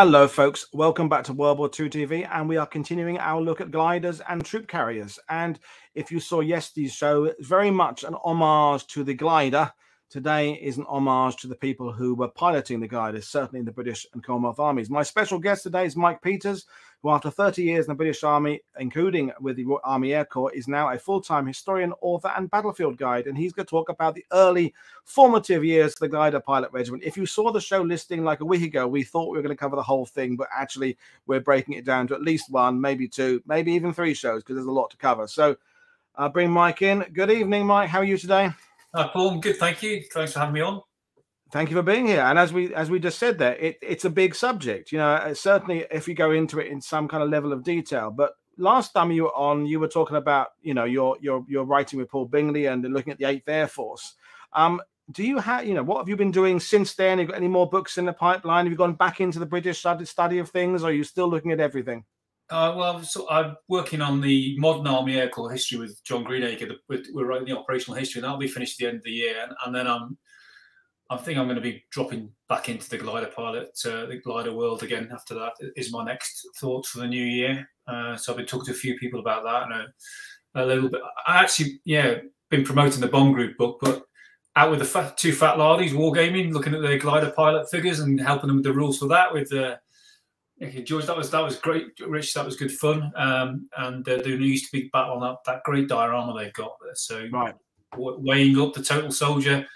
Hello, folks. Welcome back to World War II TV, and we are continuing our look at gliders and troop carriers. And if you saw yesterday's show, it's very much an homage to the glider. Today is an homage to the people who were piloting the gliders, certainly in the British and Commonwealth armies. My special guest today is Mike Peters, who, after 30 years in the British Army, including with the Army Air Corps, is now a full time historian, author, and battlefield guide. And he's going to talk about the early formative years of the Glider Pilot Regiment. If you saw the show listing like a week ago, we thought we were going to cover the whole thing, but actually, we're breaking it down to at least one, maybe two, maybe even three shows because there's a lot to cover. So, I'll bring Mike in. Good evening, Mike. How are you today? Hi, Paul. I'm good, thank you. Thanks for having me on. Thank you for being here. And as we as we just said there, it, it's a big subject. You know, uh, certainly if you go into it in some kind of level of detail. But last time you were on, you were talking about you know your your your writing with Paul Bingley and looking at the Eighth Air Force. Um, do you have you know what have you been doing since then? Have you got any more books in the pipeline? Have you gone back into the British study, of things? Or are you still looking at everything? Uh, well, so I'm working on the modern Army Air Corps history with John Greenacre. We're writing the operational history, and that'll be finished at the end of the year. And, and then I'm I think I'm going to be dropping back into the glider pilot, uh, the glider world again. After that is my next thought for the new year. Uh, so I've been talking to a few people about that and a, a, little bit. I actually, yeah, been promoting the Bomb Group book, but out with the fat, Too Fat Lardies wargaming, looking at their glider pilot figures and helping them with the rules for that. With uh, okay, George, that was that was great. Rich, that was good fun. Um, and uh, there used to be battle on that that great diorama they've got. there. So right. weighing up the total soldier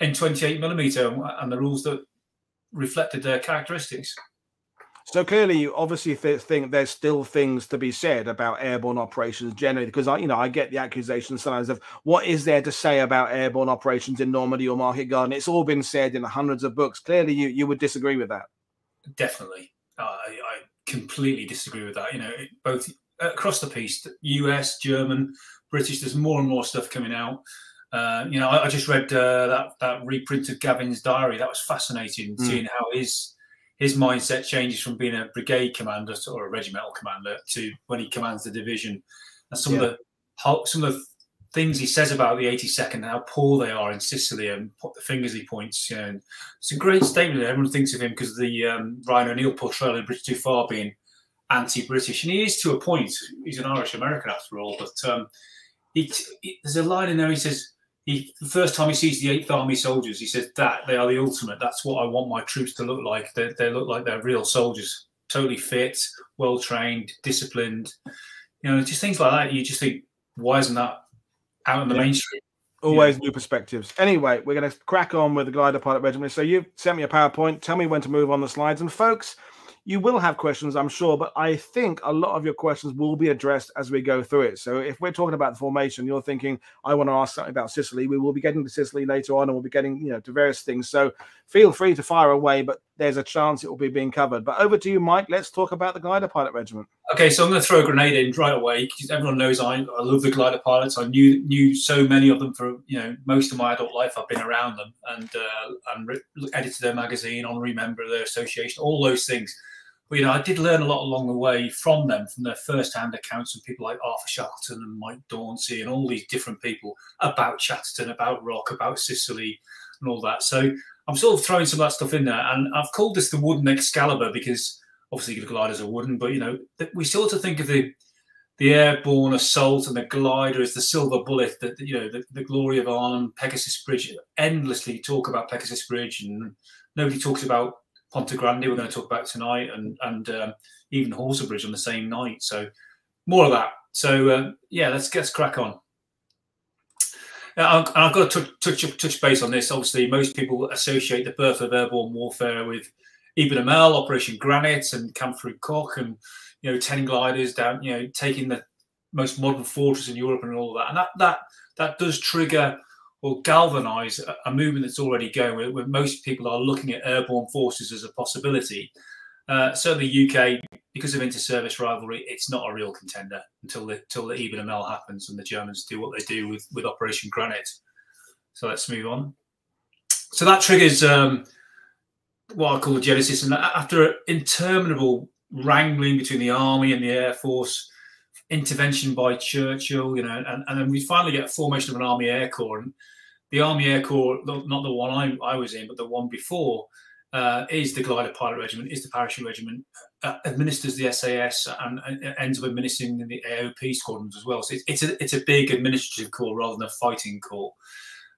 in 28 millimeter and the rules that reflected their characteristics. So clearly, you obviously think there's still things to be said about airborne operations generally, because I, you know, I get the accusations sometimes of what is there to say about airborne operations in Normandy or Market Garden. It's all been said in hundreds of books. Clearly, you you would disagree with that. Definitely, uh, I, I completely disagree with that. You know, both across the piece, U.S., German, British. There's more and more stuff coming out. Uh, you know, I, I just read uh, that that reprint of Gavin's diary. That was fascinating, mm. seeing how his his mindset changes from being a brigade commander to, or a regimental commander to when he commands the division, and some yeah. of the how, some of the things he says about the 82nd, how poor they are in Sicily, and the fingers he points. You know, it's a great statement. Everyone thinks of him because the um, Ryan O'Neal portrayal in Bridge Too Far being anti-British, and he is to a point. He's an Irish American after all, but um, he, he, there's a line in there. He says he the first time he sees the Eighth Army soldiers, he says that they are the ultimate. That's what I want my troops to look like. They, they look like they're real soldiers, totally fit, well trained, disciplined. You know, just things like that. You just think, why isn't that out in the yeah. mainstream? Always yeah. new perspectives. Anyway, we're going to crack on with the glider pilot regiment. So you sent me a PowerPoint. Tell me when to move on the slides. And folks, you will have questions, I'm sure, but I think a lot of your questions will be addressed as we go through it. So if we're talking about the formation, you're thinking, I want to ask something about Sicily. We will be getting to Sicily later on, and we'll be getting, you know, to various things. So feel free to fire away, but there's a chance it will be being covered. But over to you, Mike. Let's talk about the glider pilot regiment. Okay, so I'm going to throw a grenade in right away because everyone knows I, I love the glider pilots. I knew knew so many of them for you know most of my adult life. I've been around them and uh, and edited their magazine, honorary member of their association, all those things. You know, I did learn a lot along the way from them, from their first-hand accounts and people like Arthur Shackleton and Mike Dauncey and all these different people about Chatterton, about Rock, about Sicily, and all that. So I'm sort of throwing some of that stuff in there, and I've called this the wooden Excalibur because obviously the gliders are wooden, but you know we sort of think of the the airborne assault and the glider as the silver bullet that you know the, the glory of Arnhem, Pegasus Bridge. Endlessly talk about Pegasus Bridge, and nobody talks about Ponte Grande we're going to talk about tonight, and and um, even Horsa Bridge on the same night. So more of that. So uh, yeah, let's get crack on. I've, I've got to touch, touch touch base on this. Obviously, most people associate the birth of airborne warfare with Eben-Emael, Operation Granite, and Camp Koch, and you know, ten gliders down, you know, taking the most modern fortress in Europe and all of that. And that that that does trigger will galvanise a, movement that's already going, where, where, most people are looking at airborne forces as a possibility. Uh, certainly, UK, because of inter-service rivalry, it's not a real contender until the until the Emael happens and the Germans do what they do with with Operation Granite. So let's move on. So that triggers um, what I call the genesis, and after interminable wrangling between the army and the air force, intervention by Churchill, you know, and, and then we finally get a formation of an army air corps, and the Army Air Corps, not the one I, I was in, but the one before, uh, is the glider pilot regiment, is the parachute regiment, uh, administers the SAS, and, and, ends up administering the AOP squadrons as well. So it's, it's a it's a big administrative corps rather than a fighting corps.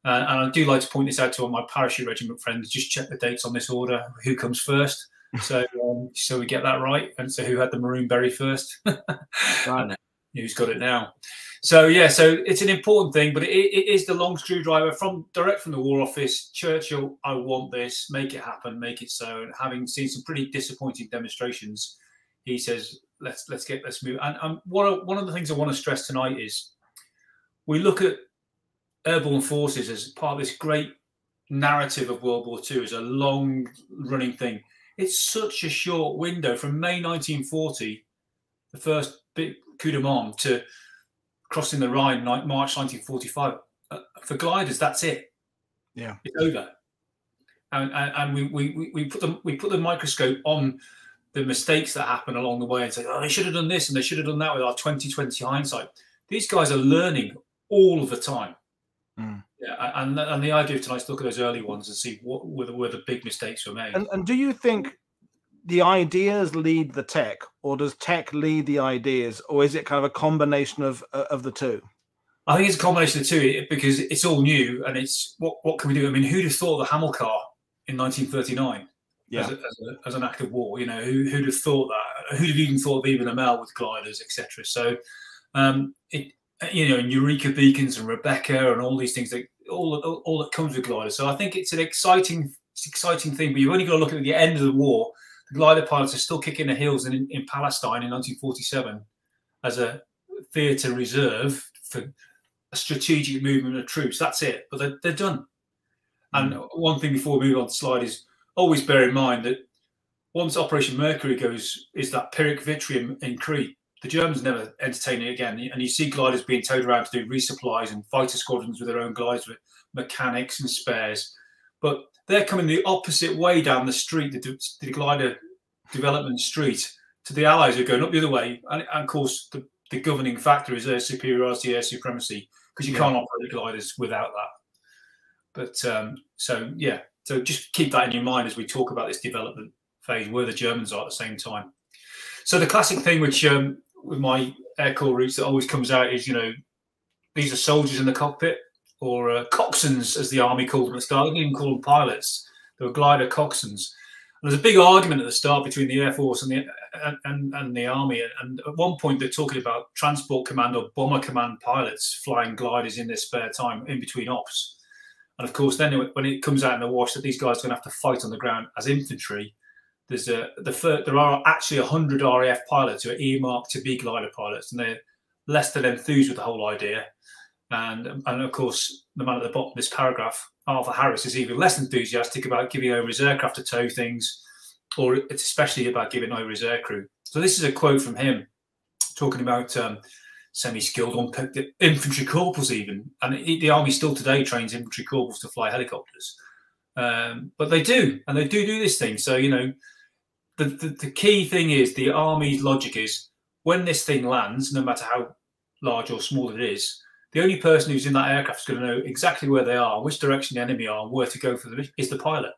Uh, and I do like to point this out to all my parachute regiment friends. Just check the dates on this order. Who comes first? So um, so we get that right. And so who had the maroon berry first? right. Who's got it now? So yeah, so it's an important thing, but it, it is the long screwdriver from direct from the War Office. Churchill, I want this, make it happen, make it so. And having seen some pretty disappointing demonstrations, he says, "Let's let's get let's move." And um, one of, one of the things I want to stress tonight is we look at airborne forces as part of this great narrative of World War II as a long running thing. It's such a short window from May 1940, the first big coup de main, to crossing the Rhine like March 1945. Uh, for gliders, that's it. Yeah, it's over. And, and, and we, we, we put the we put the microscope on the mistakes that happen along the way and say, oh, they should have done this and they should have done that with our 2020 hindsight. These guys are learning all of the time. Mm. Yeah, and and the idea of tonight is to look at those early ones and see what were the, were the big mistakes were made. And, and do you think the ideas lead the tech, or does tech lead the ideas, or is it kind of a combination of uh, of the two? I think it's a combination of the two because it's all new and it's what what can we do? I mean, who'd have thought the Hamilcar in 1939 yeah. as, a, as, a, as, an act of war? You know, who, would have thought that? Who'd have even thought of Eben-Emael with gliders, etc. So, um, it, you know, Eureka beacons and Rebecca and all these things that all, all, all that comes with gliders. So I think it's an exciting, it's exciting thing. But you've only got to look at the end of the war. The glider pilots are still kicking the heels in, in Palestine in 1947 as a theatre reserve for a strategic movement of troops. That's it. But they're, they're done. And mm. one thing before we move on to slide is always bear in mind that once Operation Mercury goes, is that Pyrrhic victory in, in Crete the Germans never entertain it again. And you see gliders being towed around to do resupplies and fighter squadrons with their own gliders with mechanics and spares. But they're coming the opposite way down the street, the, the glider development street, to the Allies who are going up the other way. And, and of course, the, the, governing factor is air superiority, air supremacy, because you yeah. can't operate the gliders without that. But um, so, yeah, so just keep that in your mind as we talk about this development phase, where the Germans are at the same time. So the classic thing, which um, with my air corps routes that always comes out is, you know, these are soldiers in the cockpit or uh, coxswains, as the army called them at the start. They didn't even call them pilots; they were glider coxswains. And there's a big argument at the start between the air force and the and, and the army. And at one point, they're talking about transport command or bomber command pilots flying gliders in their spare time in between ops. And of course, then when it comes out in the wash that these guys are going to have to fight on the ground as infantry, there's a the first, there are actually hundred RAF pilots who are earmarked to be glider pilots, and they're less than enthused with the whole idea. And and of course, the man at the bottom of this paragraph, Arthur Harris, is even less enthusiastic about giving over his aircraft to tow things, or it's especially about giving over his aircrew. So this is a quote from him, talking about um, semi-skilled unpicked infantry corporals, even, and it, the army still today trains infantry corporals to fly helicopters. Um, but they do, and they do do this thing. So you know, the, the, the key thing is the army's logic is when this thing lands, no matter how large or small it is, the only person who's in that aircraft is going to know exactly where they are, which direction the enemy are, and where to go for the is the pilot.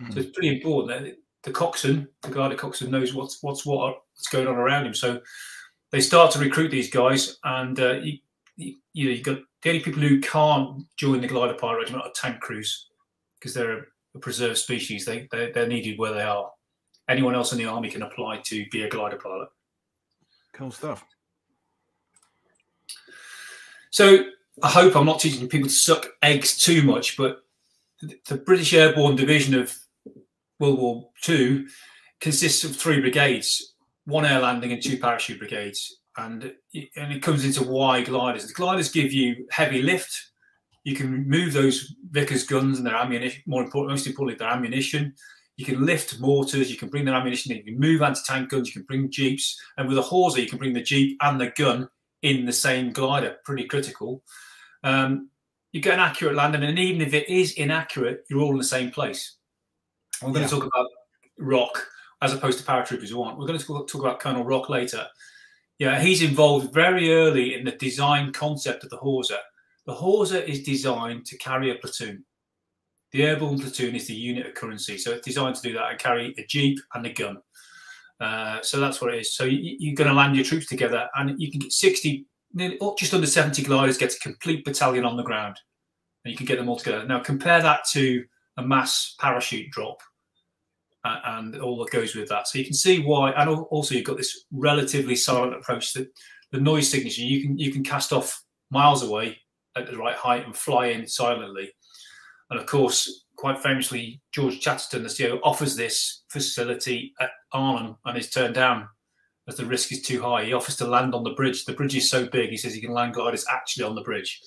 Mm. So it's pretty important that the coxswain, the guy the coxswain knows what's what's what what's going on around him. So they start to recruit these guys, and uh, you, you, you know you got the only people who can't join the glider pilot regiment are tank crews because they're a, a preserved species. They, they they're needed where they are anyone else in the army can apply to be a glider pilot. Cool stuff. So I hope I'm not teaching people to suck eggs too much, but the British Airborne Division of World War II consists of three brigades, one air landing and two parachute brigades. And, and it comes into why gliders. The gliders give you heavy lift. You can move those Vickers guns and their ammunition, more important, most importantly, their ammunition. You can lift mortars, you can bring their ammunition in, you can move anti-tank guns, you can bring jeeps, and with a Horsa you can bring the jeep and the gun in the same glider. Pretty critical. Um, you get an accurate landing, and even if it is inaccurate, you're all in the same place. We're going yeah. to talk about Rock as opposed to paratroopers who aren't. We're going to talk about Colonel Rock later. Yeah, he's involved very early in the design concept of the Horsa. The Horsa is designed to carry a platoon. The airborne platoon is the unit of currency, so it's designed to do that and carry a jeep and a gun. Uh, so that's what it is. So you, are going to land your troops together, and you can get 60, just under 70 gliders, get a complete battalion on the ground, and you can get them all together. Now compare that to a mass parachute drop, uh, and all that goes with that. So you can see why, and also you've got this relatively silent approach that the noise signature you can you can cast off miles away at the right height and fly in silently. And of course, quite famously, George Chatterton, the CEO, offers this facility at Arnhem and is turned down as the risk is too high. He offers to land on the bridge. The bridge is so big, he says he can land gliders actually on the bridge.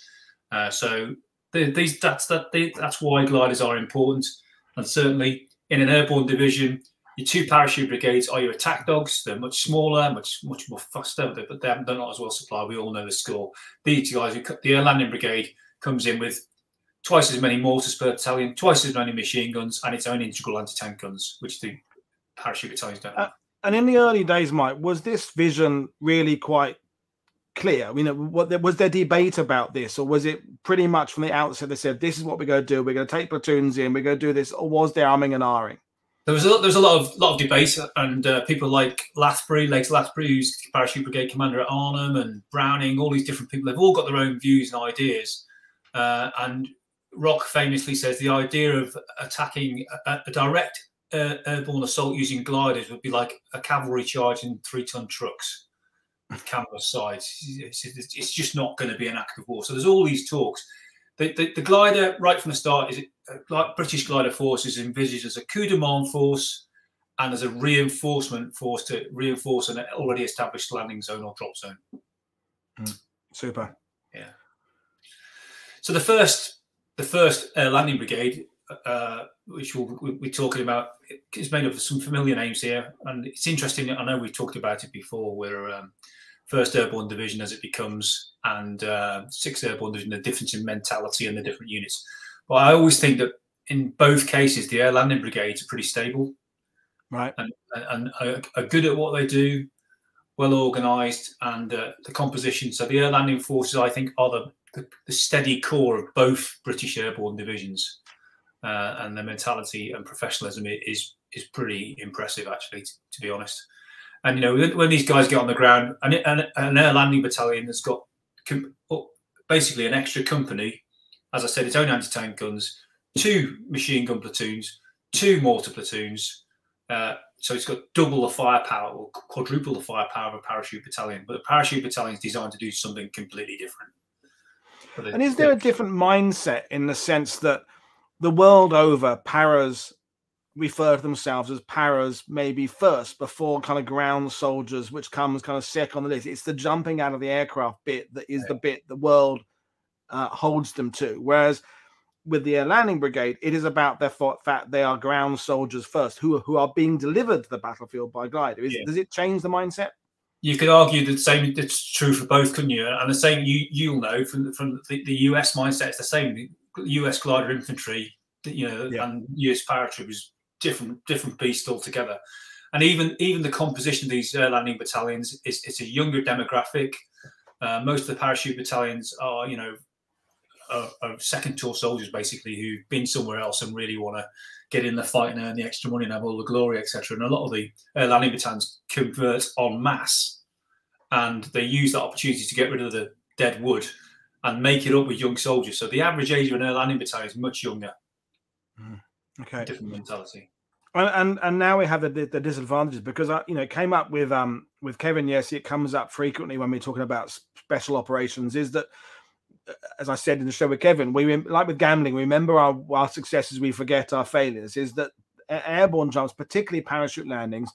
Uh, so these that's that that's why gliders are important, and certainly in an airborne division, your two parachute brigades are your attack dogs. They're much smaller, much much more faster, but they're, they're not as well supplied. We all know the score. These guys, the air landing brigade comes in with twice as many mortars per battalion, twice as many machine guns, and its own integral anti-tank guns, which the parachute battalions don't have. Uh, and in the early days, Mike, was this vision really quite clear? You know, what was there debate about this, or was it pretty much from the outset they said, "This is what we're going to do. We're going to take platoons in. We're going to do this," or was there arming and ahhing? there was a there was a lot of lot of debate, and uh, people like Lathbury, Legs Lathbury, who's parachute brigade commander at Arnhem, and Browning, all these different people. They've all got their own views and ideas. Uh, and Rock famously says the idea of attacking a, a direct uh, airborne assault using gliders would be like a cavalry charge in three-ton trucks with canvas sides. It's, it's just not going to be an act of war. So there's all these talks the, the, the, glider, right from the start, is uh, like British glider force is envisaged as a coup de main force and as a reinforcement force to reinforce an already established landing zone or drop zone. Mm, super. Yeah. So the first, the first uh, landing brigade, uh, which we'll, we'll, be talking about, is made up of some familiar names here, and it's interesting. I know we talked about it before. Where um, first airborne division as it becomes and uh, sixth airborne division the difference in mentality and the different units but i always think that in both cases the air landing brigades are pretty stable right and, and, are, are, good at what they do well organized and uh, the composition so the air landing forces i think are the, the, the steady core of both british airborne divisions uh, and the mentality and professionalism is is pretty impressive actually to, to be honest and you know, when these guys get on the ground, an, an, an air landing battalion has got basically an extra company, as I said, its own anti-tank guns, two machine gun platoons, two mortar platoons. Uh, so it's got double the firepower or quadruple the firepower of a parachute battalion. But a parachute battalion is designed to do something completely different. And is there a different mindset in the sense that the world over, paras refer to themselves as paras maybe first before kind of ground soldiers, which comes kind of second on the list. It's the jumping out of the aircraft bit that is the bit the world uh, holds them to. Whereas with the air landing brigade, it is about their fact that they are ground soldiers first, who who are being delivered to the battlefield by glider. Is, yeah. Does it change the mindset? You could argue that the same. It's true for both, couldn't you? And the same you you'll know from from the, the US mindset. It's the same. The US glider infantry, you know, yeah. and US paratroopers different different beast altogether. And even even the composition of these air landing battalions is it's a younger demographic. Uh, most of the parachute battalions are, you know, are, are second tour soldiers basically who've been somewhere else and really want to get in the fight and earn the extra money and have all the glory, etc. And a lot of the air landing battalions convert en masse, and they use that opportunity to get rid of the dead wood and make it up with young soldiers. So the average age of an air landing battalion is much younger. Mm. Okay. Different mentality. And, and and now we have the, the disadvantages because I you know came up with um with Kevin yes it comes up frequently when we're talking about special operations is that uh, as I said in the show with Kevin we like with gambling we remember our, our successes we forget our failures is that airborne jumps particularly parachute landings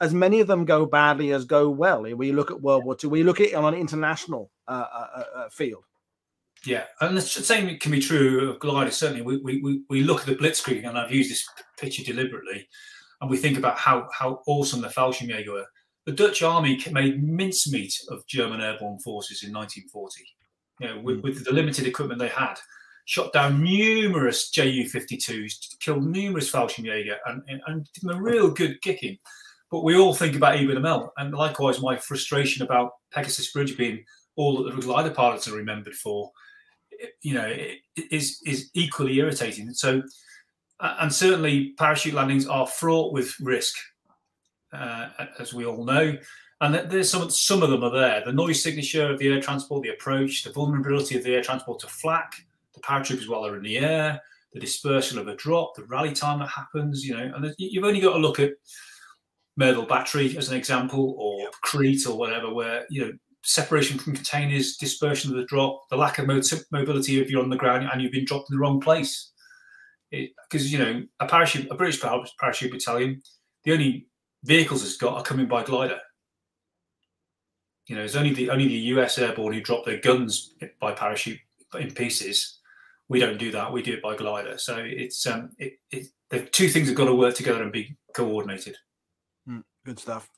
as many of them go badly as go well we look at World War II we look at it on an international uh, uh, uh, uh field yeah, and the same can be true of gliders. Certainly, we, we, we look at the blitzkrieg, and I've used this picture deliberately, and we think about how how awesome the Fallschirmjäger were. The Dutch army made mincemeat of German airborne forces in 1940. You know, with, mm. with the limited equipment they had, shot down numerous Ju-52s, killed numerous Fallschirmjäger, and, and, and did them a real good kicking. But we all think about Emael, and likewise my frustration about Pegasus Bridge being all that the glider pilots are remembered for you know, is is equally irritating. So and certainly parachute landings are fraught with risk, uh, as we all know. And there's some some of them are there. The noise signature of the air transport, the approach, the vulnerability of the air transport to flak, the paratroopers while they're in the air, the dispersal of a drop, the rally time that happens. You know, and you've only got to look at Merville Battery as an example, or Crete or whatever, where you know separation from containers, dispersion of the drop, the lack of mobility if you're on the ground and you've been dropped in the wrong place. Because you know a parachute, a British parachute battalion, the only vehicles it's got are coming by glider. You know, it's only the only the US airborne who drop their guns by parachute in pieces. We don't do that. We do it by glider. So it's um, it, it the two things have got to work together and be coordinated. Mm, good stuff.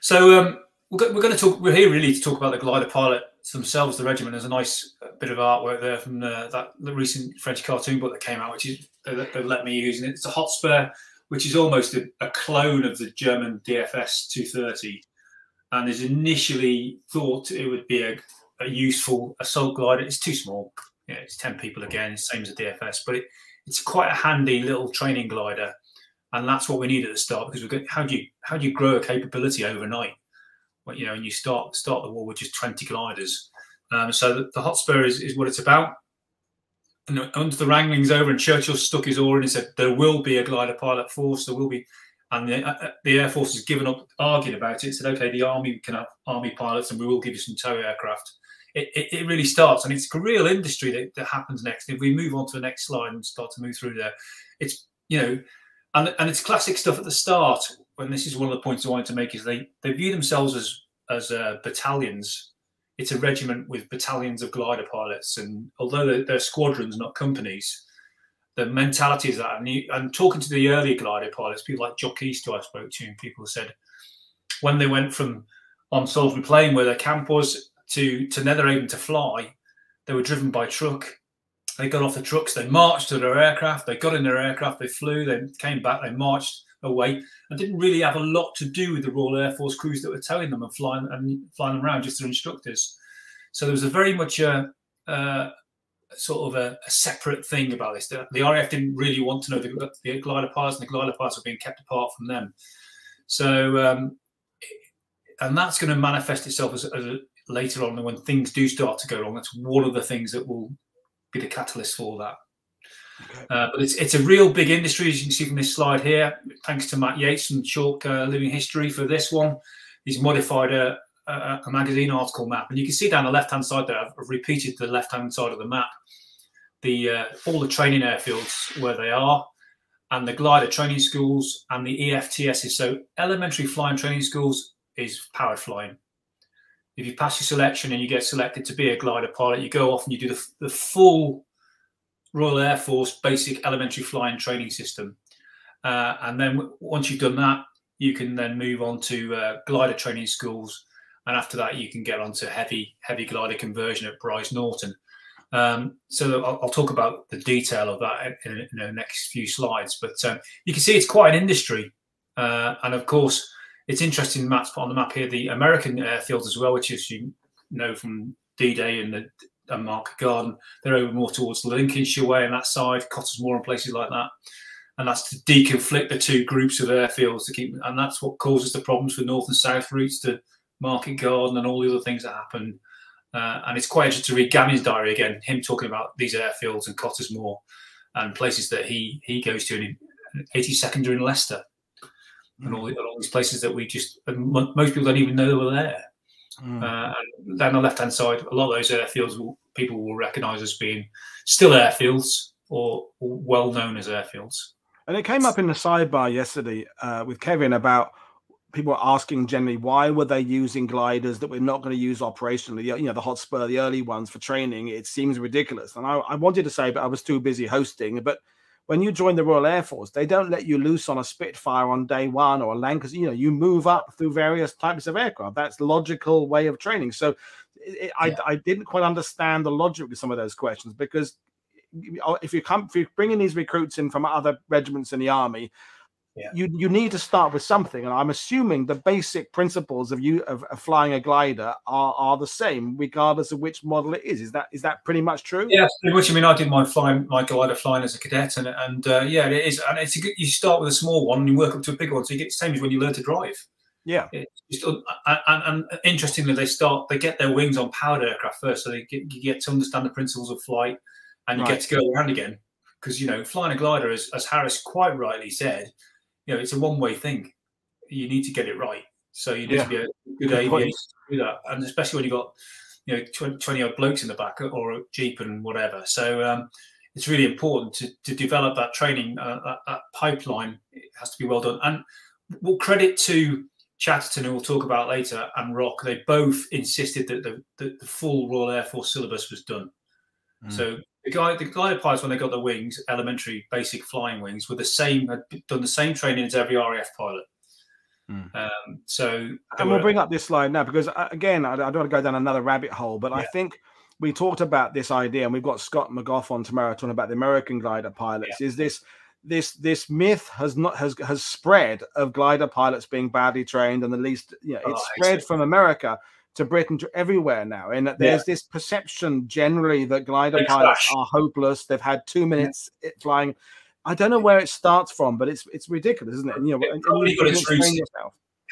So um, we're, we're going to talk. We're here really to talk about the glider pilots themselves. The regiment. There's a nice bit of artwork there from the, that the recent French cartoon book that came out, which is they've let me use, and it's a Hotspur which is almost a, a clone of the German DFS 230, and is initially thought it would be a, a useful assault glider. It's too small. Yeah, it's 10 people again, same as a DFS, but it, it's quite a handy little training glider. And that's what we need at the start because we're going, how do you how do you grow a capability overnight? Well, you know, and you start start the war with just 20 gliders. Um, so the, the Hotspur is, is what it's about and under the wranglings over, and Churchill stuck his oar in and said, "There will be a glider pilot force. There will be." And the, uh, the Air Force has given up arguing about it. Said, "Okay, the Army can have Army pilots, and we will give you some tow aircraft." It, it, it really starts, and it's a real industry that, that happens next. If we move on to the next slide and start to move through there, it's you know, and and it's classic stuff at the start. When this is one of the points I wanted to make is they they view themselves as as uh, battalions it's a regiment with battalions of glider pilots, and although they're, they're squadrons, not companies, the mentality is that. And, you, and talking to the early glider pilots, people like Jock East, who I spoke to, and people said when they went from on Salisbury Plain, where their camp was, to to Netheravon to fly, they were driven by truck. They got off the trucks, they marched to their aircraft, they got in their aircraft, they flew, they came back, they marched away, and didn't really have a lot to do with the Royal Air Force crews that were towing them and flying and flying them around, just their instructors. So there was a very much a, a sort of a, a, separate thing about this. The, the, RAF didn't really want to know the, the glider pilots, and the glider pilots were being kept apart from them. So, um, and that's going to manifest itself as, as a, later on when things do start to go wrong. That's one of the things that will be the catalyst for that. Uh, but it's it's a real big industry, as you can see from this slide here. Thanks to Matt Yates from Chalk uh, Living History for this one. He's modified a, a, a, magazine article map, and you can see down the left hand side there. I've repeated the left hand side of the map. The uh, all the training airfields where they are, and the glider training schools, and the EFTSs. So elementary flying training schools is powered flying. If you pass your selection and you get selected to be a glider pilot, you go off and you do the, the full Royal Air Force basic elementary flying training system. Uh, and then once you've done that, you can then move on to uh, glider training schools. And after that, you can get onto heavy, heavy glider conversion at Brize Norton. Um, so I'll, I'll, talk about the detail of that in, in the next few slides. But um, you can see it's quite an industry. Uh, and of course, it's interesting maps put on the map here, the American airfields as well, which is you know from D-Day and the and Market Garden. They're over more towards the Lincolnshire way and that side, Cottesmore and places like that. And that's to deconflict the two groups of airfields to keep, and that's what causes the problems for north and south routes to Market Garden and all the other things that happen. Uh, and it's quite interesting to read Gavin's diary again, him talking about these airfields and Cottesmore and places that he he goes to in 82nd in Leicester and, all, all these places that we just most people don't even know were there. Mm. Uh, and then the left hand side, a lot of those airfields will, people will recognise as being still airfields or, or, well known as airfields. And it came up in the sidebar yesterday uh, with Kevin about people asking generally why were they using gliders that we're not going to use operationally you know the hotspur the early ones for training it seems ridiculous and I, I wanted to say but i was too busy hosting but when you join the Royal Air Force, they don't let you loose on a Spitfire on day one or a Lancaster. You know, you move up through various types of aircraft. That's logical way of training. So, it, yeah. I, I didn't quite understand the logic of some of those questions because if you come if you're bringing these recruits in from other regiments in the army, yeah. you you need to start with something, and I'm assuming the basic principles of you of, of, flying a glider are are the same regardless of which model it is. Is that is that pretty much true? Yeah, pretty much. I mean, I did my flying my glider flying as a cadet, and and uh, yeah, it is. And it's a good, you start with a small one and you work up to a big one, so you get the same as when you learn to drive. Yeah. Just, and, and, and, interestingly, they start they get their wings on powered aircraft first, so they get, you get to understand the principles of flight, and you right. get to go around again. Because you know, flying a glider, as, as Harris quite rightly said, you know, it's a one way thing. You need to get it right. So you need yeah. to be a good, good aviator to do that, and especially when you have got you know 20, 20 odd blokes in the back or a jeep and whatever. So um, it's really important to, to develop that training, uh, that, that, pipeline. It has to be well done. And well, credit to Chatterton, who we'll talk about later, and Rock. They both insisted that the, the, the full Royal Air Force syllabus was done. Mm. So the guy, the glider pilots, when they got the wings, elementary basic flying wings, were the same, had done the same training as every RAF pilot. Mm. Um, so, and we'll bring up this slide now because uh, again, I, I, don't want to go down another rabbit hole, but yeah. I think we talked about this idea, and we've got Scott McGough on tomorrow talking about the American glider pilots. Yeah. Is this this this myth has not has has spread of glider pilots being badly trained, and the least you know, it's oh, spread from America to Britain to everywhere now. And there's yeah. this perception generally that glider pilots are hopeless. They've had two minutes yeah. flying. I don't know where it starts from, but it's it's ridiculous, isn't it? And, you know, and, and got its roots.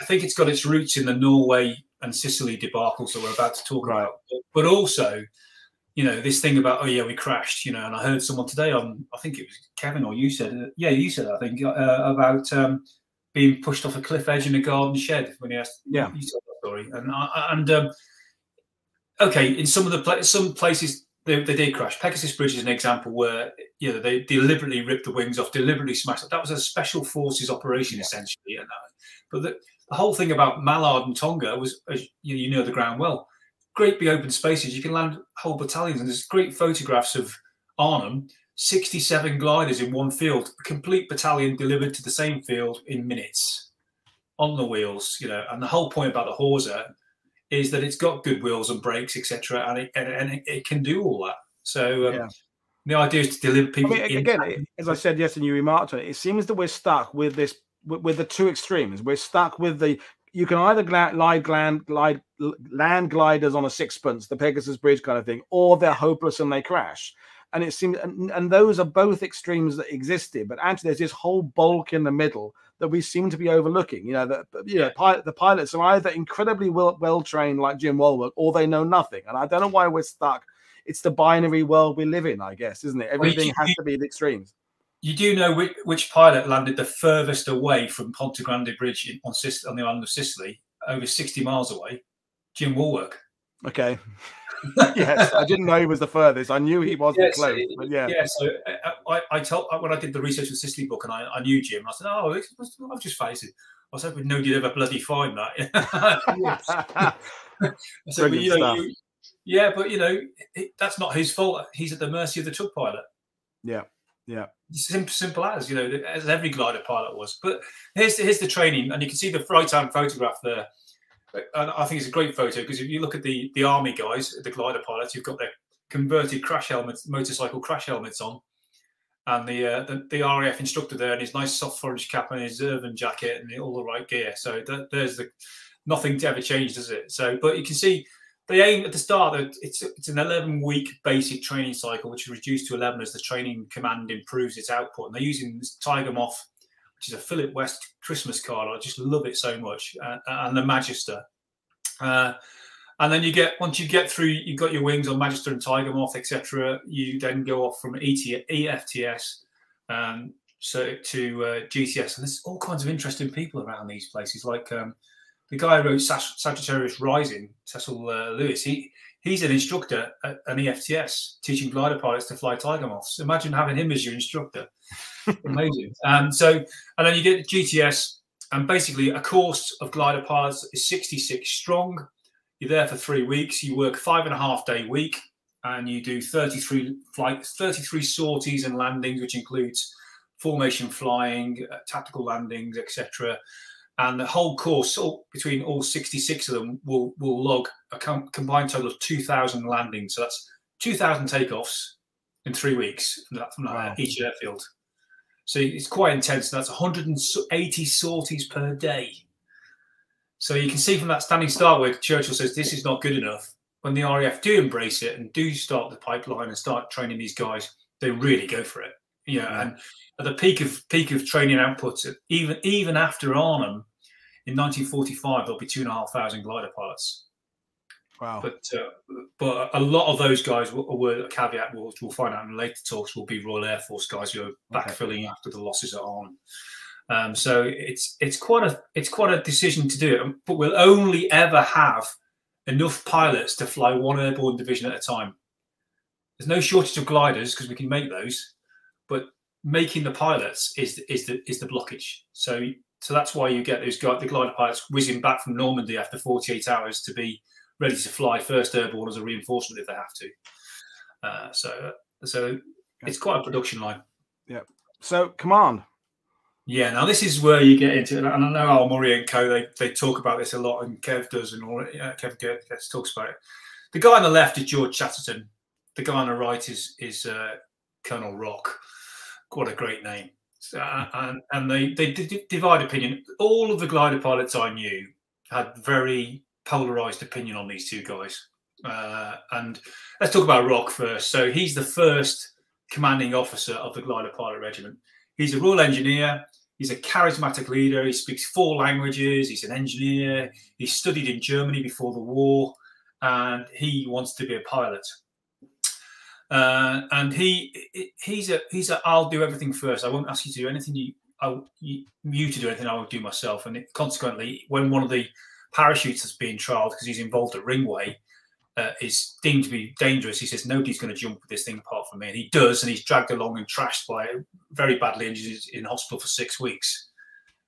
I think it's got its roots in the Norway and Sicily debacles that we're about to talk right. about, but also, you know, this thing about oh yeah, we crashed, you know. And I heard someone today on, I think it was Kevin or you said, yeah, you said I think uh, about um, being pushed off a cliff edge in a garden shed when he asked, yeah, you told that story, and and um, okay, in some of the pla- some places they, they did crash. Pegasus Bridge is an example where you know they deliberately ripped the wings off, deliberately smashed it. That was a special forces operation yeah. essentially. And uh, but the, the, whole thing about Mallard and Tonga was, as you, you know the ground well, great big open spaces. You can land whole battalions, and there's great photographs of Arnhem. 67 gliders in one field, a complete battalion delivered to the same field in minutes on the wheels, you know. And the whole point about the Horsa is that it's got good wheels and brakes, etc., and, it, and, and it, it, can do all that. So um, yeah. the idea is to deliver people. I mean, again, as I said yes, and you remarked on it, it seems that we're stuck with this with, with the two extremes. We're stuck with the you can either glide, glide, glide, land gliders on a sixpence, the Pegasus Bridge kind of thing, or they're hopeless and they crash. And it seems, and, and those are both extremes that existed. But actually, there's this whole bulk in the middle that we seem to be overlooking. You know, that you know, pilot, the pilots are either incredibly well, well trained, like Jim Wallwork, or they know nothing. And I don't know why we're stuck. It's the binary world we live in, I guess, isn't it? Everything well, has to be the extremes. You do know which, which, pilot landed the furthest away from Ponte Grande Bridge in, on, on the island of Sicily, over 60 miles away? Jim Wallwork. Okay. yes, I didn't know he was the furthest. I knew he wasn't yes, close, but yeah. Yeah, so uh, I, I told when I did the research for Sicily book, and I, I knew Jim. I said, "Oh, I've just faced it." I was hoping nobody'd ever bloody find that. I said, well, you know, you, yeah, but you know, it, that's not his fault. He's at the mercy of the truck pilot. Yeah, yeah. Simple, simple as you know, as every glider pilot was. But here's the, here's the training, and you can see the right hand photograph there and I think it's a great photo because if you look at the the army guys, the glider pilots, you've got their converted crash helmets, motorcycle crash helmets on, and the uh, the, the RAF instructor there in his nice soft forage cap and his Irvin jacket and all the right gear. So that, there's the nothing ever changed, does it? So, but you can see they aim at the start that it's it's an 11 week basic training cycle, which is reduced to 11 as the training command improves its output, and they're using this Tiger Moth which is a Philip West Christmas card. I just love it so much, uh, and the Magister. Uh, and then you get once you get through, you've got your wings on Magister and Tiger Moth, etc. You then go off from ET, EFTS um, so to uh, GTS, and there's all kinds of interesting people around these places. Like um, the guy who wrote Sagittarius Rising, Cecil uh, Lewis. He he's an instructor at an EFTS teaching glider pilots to fly Tiger Moths. Imagine having him as your instructor. Amazing. Um, so, and then you get the GTS, and basically a course of glider pilots is 66 strong. You're there for three weeks. You work five and a half day week, and you do 33 flights, 33 sorties and landings, which includes formation flying, uh, tactical landings, etc. And the whole course, all, between all 66 of them, will will log a com combined total of 2,000 landings. So that's 2,000 takeoffs in three weeks from, that, from wow. each airfield. So it's quite intense. That's 180 sorties per day. So you can see from that standing start where Churchill says this is not good enough. When the RAF do embrace it and do start the pipeline and start training these guys, they really go for it. Yeah, mm. and at the peak of peak of training output, even even after Arnhem in 1945, there'll be two and a half thousand glider pilots. Wow. But uh, but a lot of those guys were, were a caveat. We'll, we'll find out in later talks. Will be Royal Air Force guys who are backfilling okay. after the losses are on. Um, so it's it's quite a it's quite a decision to do it. But we'll only ever have enough pilots to fly one airborne division at a time. There's no shortage of gliders because we can make those, but making the pilots is is the is the blockage. So so that's why you get those the glider pilots whizzing back from Normandy after 48 hours to be ready to fly first airborne as a reinforcement if they have to. Uh, so so it's quite a production line. Yeah. So command. Yeah. Now this is where you get into, and I know Al Murray and Co. They they talk about this a lot, and Kev does, and all. Uh, Kev gets talks about it. The guy on the left is George Chatterton. The guy on the right is is uh, Colonel Rock. What a great name. Uh, and and they they divide opinion. All of the glider pilots I knew had very polarized opinion on these two guys. Uh, and let's talk about Rock first. So he's the first commanding officer of the glider pilot regiment. He's a Royal Engineer. He's a charismatic leader. He speaks four languages. He's an engineer. He studied in Germany before the war, and he wants to be a pilot. Uh, and he he's a he's a I'll do everything first. I won't ask you to do anything you I, you, you to do anything. I will do myself. And it, consequently, when one of the parachutes that's being trialled because he's involved at Ringway uh, is deemed to be dangerous. He says nobody's going to jump with this thing apart from me, and he does, and he's dragged along and trashed by very badly injured in hospital for six weeks.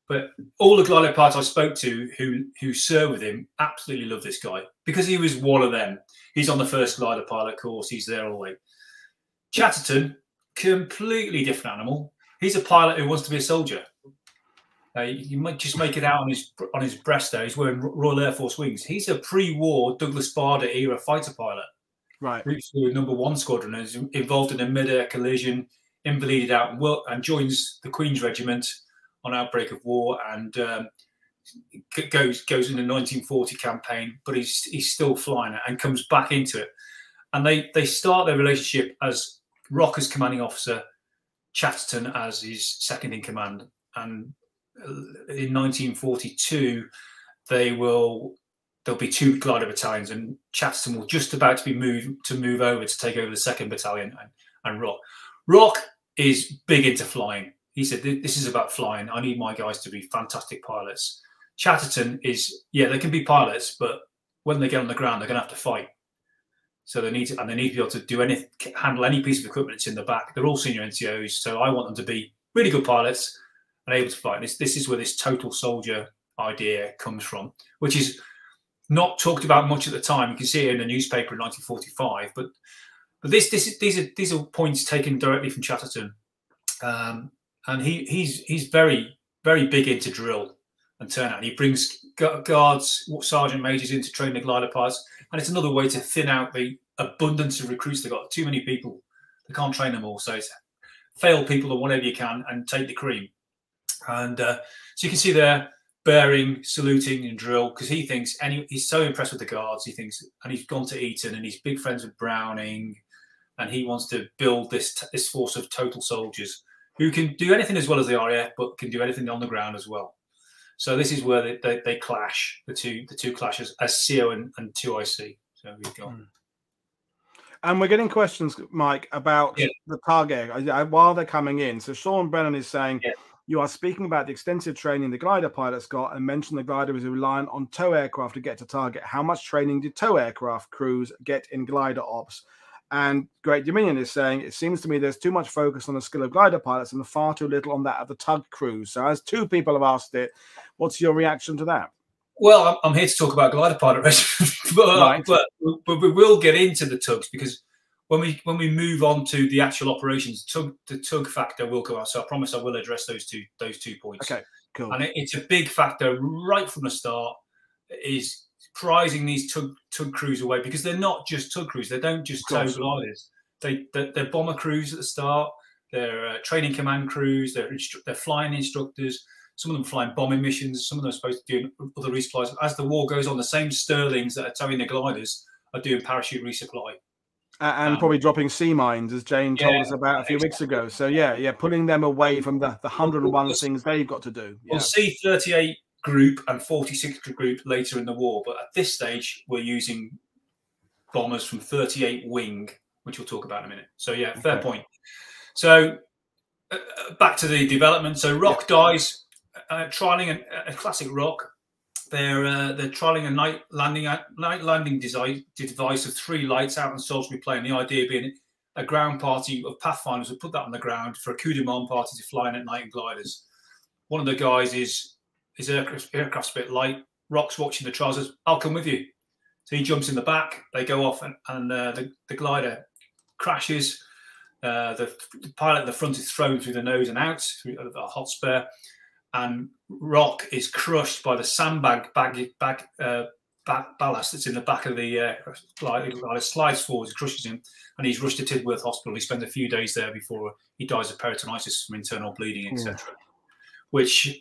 But all the glider pilots I spoke to who who served with him absolutely love this guy because he was one of them. He's on the first glider pilot course. He's there all the way. Chatterton, completely different animal. He's a pilot who wants to be a soldier. Uh, you might just make it out on his on his breast there. He's wearing Royal Air Force wings. He's a pre-war Douglas Bader era fighter pilot. Right. Groups number one squadron is involved in a mid-air collision, invalided out and, work, and joins the Queen's Regiment on outbreak of war and um, goes goes in the 1940 campaign, but he's he's still flying it and comes back into it. And they they start their relationship as Rock as commanding officer, Chatterton as his second in command, and in 1942, they will there'll be two glider battalions, and Chatterton will just about to be moved to move over to take over the second battalion and, and Rock. Rock is big into flying. He said, "This is about flying. I need my guys to be fantastic pilots." Chatterton is, yeah, they can be pilots, but when they get on the ground, they're going to have to fight. So they need to, and they need to be able to do any, handle any piece of equipment that's in the back. They're all senior NCOs, so I want them to be really good pilots and able to fight. This this is where this total soldier idea comes from, which is not talked about much at the time. You can see it in the newspaper in 1945, but but this this these are these are points taken directly from Chatterton, um, and he he's he's very very big into drill and turnout. He brings guards, sergeant majors in to train the glider pilots, and it's another way to thin out the abundance of recruits. They've got too many people; they can't train them all. So it's fail people or whatever you can and take the cream. And uh, so you can see there bearing, saluting, and drill because he thinks, and he, he's so impressed with the guards. He thinks, and he's gone to Eton, and he's big friends with Browning, and he wants to build this this force of total soldiers who can do anything as well as the RAF, but can do anything on the ground as well. So this is where they, they, they clash the two the two clashes as CO and, and 2IC. So we've got. Mm. And we're getting questions, Mike, about yeah. the target while they're coming in. So Sean Brennan is saying, yeah. You are speaking about the extensive training the glider pilots got and mentioned the glider is reliant on tow aircraft to get to target. How much training did tow aircraft crews get in glider ops? And Great Dominion is saying it seems to me there's too much focus on the skill of glider pilots and far too little on that of the tug crews. So, as two people have asked it, what's your reaction to that? Well, I'm here to talk about glider pilot but, uh, right. but, but we will get into the tugs because when we when we move on to the actual operations, tug, the tug factor will go out. So I promise I will address those two those two points. Okay, cool. And it, it's a big factor right from the start. Is prizing these tug tug crews away because they're not just tug crews. They don't just tow gliders. They they're, they're, bomber crews at the start. they're uh, training command crews, they're, they're flying instructors, some of them flying bombing missions, some of them are supposed to do other resupplies. As the war goes on, the same Stirlings that are towing the gliders are doing parachute resupply. and um, probably dropping sea mines, as Jane told yeah, us about a few exactly. weeks ago. So yeah, yeah, pulling them away from the the hundred and one things they've got to do. Yeah. We'll see thirty eight group and forty six group later in the war, but at this stage we're using bombers from thirty eight wing, which we'll talk about in a minute. So yeah, fair point. So uh, uh, back to the development. So Rock yeah. dies, uh, trialing a, a, classic Rock. They're uh, they're trialing a night landing night landing device, device of three lights out on Salisbury Plain. The idea being a ground party of Pathfinders would put that on the ground for a coup de main party to fly in at night in gliders. One of the guys is his aircraft, aircraft's a bit light. Rock's watching the trousers. I'll come with you. So he jumps in the back. They go off, and, and uh, the, the glider crashes. Uh, the, the, pilot at the front is thrown through the nose and out through a Hotspur, and Rock is crushed by the sandbag bag, bag, uh, ballast that's in the back of the uh, glider. Slides forward, crushes him, and he's rushed to Tidworth Hospital. He spends a few days there before he dies of peritonitis from internal bleeding, etc., which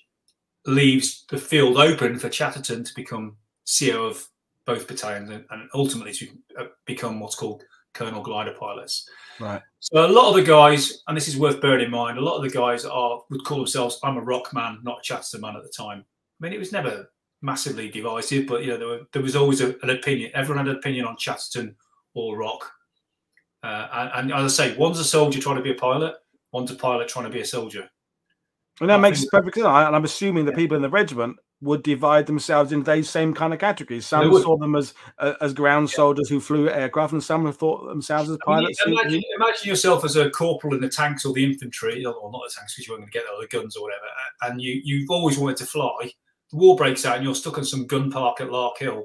leaves the field open for Chatterton to become CO of both battalions and, and ultimately to uh, become what's called Colonel glider pilots. Right. So a lot of the guys, and this is worth bearing in mind, a lot of the guys are would call themselves "I'm a rock man, not a Chatterton man" at the time. I mean, it was never massively divisive, but you know there, were, there was always a, an opinion. Everyone had an opinion on Chatterton or Rock. Uh, and, and, as I say, one's a soldier trying to be a pilot, one's a pilot trying to be a soldier. And that I makes perfect sense. And I'm assuming the yeah. people in the regiment would divide themselves into those same kind of categories. Some saw them as uh, as ground yeah. soldiers who flew aircraft, and some have thought themselves as pilots. I mean, imagine, imagine, yourself as a corporal in the tanks or the infantry, or not the tanks because you weren't going to get all the guns or whatever, and you you've always wanted to fly. The war breaks out, and you're stuck in some gun park at Larkhill.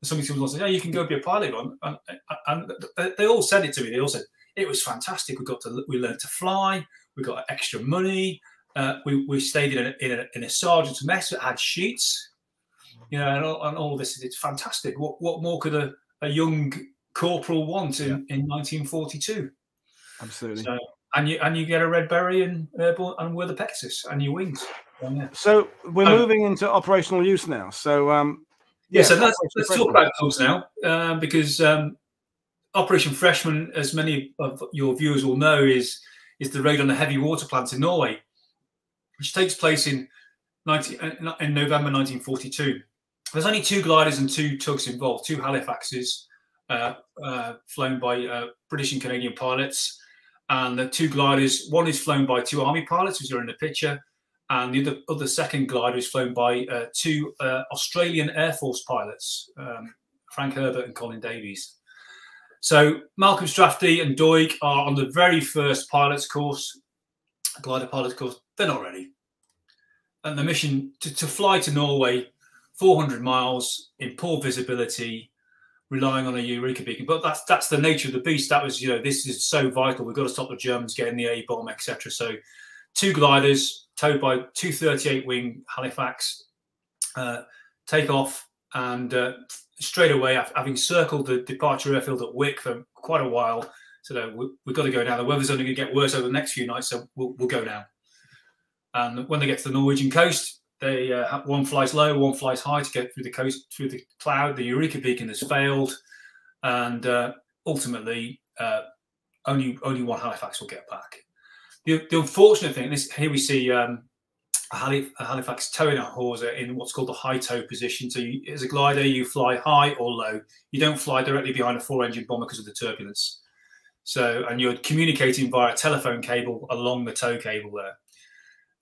And somebody comes along and says, "Yeah, you can go be a pilot." And, and, and they all said it to me. They all said it was fantastic. We got to we learned to fly. We got extra money. Uh, we, we stayed in a, in a, in a sergeant's mess that had sheets, you know, and all, and all this. It's fantastic. What what more could a, a young corporal want in, yeah. in 1942? Absolutely. So, and you and you get a red berry and airborne and with a Pegasus and your wings. Yeah. So we're um, moving into operational use now. So um, yeah, yeah so let's, let's talk about those now uh, because um, Operation Freshman, as many of your viewers will know, is is the raid on the heavy water plants in Norway which takes place in, 19, uh, in November 1942. There's only two gliders and two tugs involved, two Halifaxes uh, uh, flown by uh, British and Canadian pilots. And the two gliders, one is flown by two Army pilots, which are in the picture, and the other, other second glider is flown by uh, two uh, Australian Air Force pilots, um, Frank Herbert and Colin Davies. So Malcolm Strathdee and Doig are on the very first pilot's course, glider pilot's course they're not ready. And the mission to, to fly to Norway, 400 miles in poor visibility, relying on a Eureka beacon. But that's that's the nature of the beast. That was, you know, this is so vital. We've got to stop the Germans getting the A bomb, etc. So, two gliders towed by 238 wing Halifax uh, take off and uh, straight away, having circled the departure airfield at Wick for quite a while, so we, have got to go now. The weather's only going to get worse over the next few nights, so we'll, we'll go now. And when they get to the Norwegian coast, they uh, one flies low, one flies high to get through the coast through the cloud. The Eureka beacon has failed, and uh, ultimately, uh, only only one Halifax will get back. The, the unfortunate thing, this here we see um, a, Halifax towing a Horsa in what's called the high tow position. So, you, as a glider, you fly high or low. You don't fly directly behind a four-engine bomber because of the turbulence. So, and you're communicating via a telephone cable along the tow cable there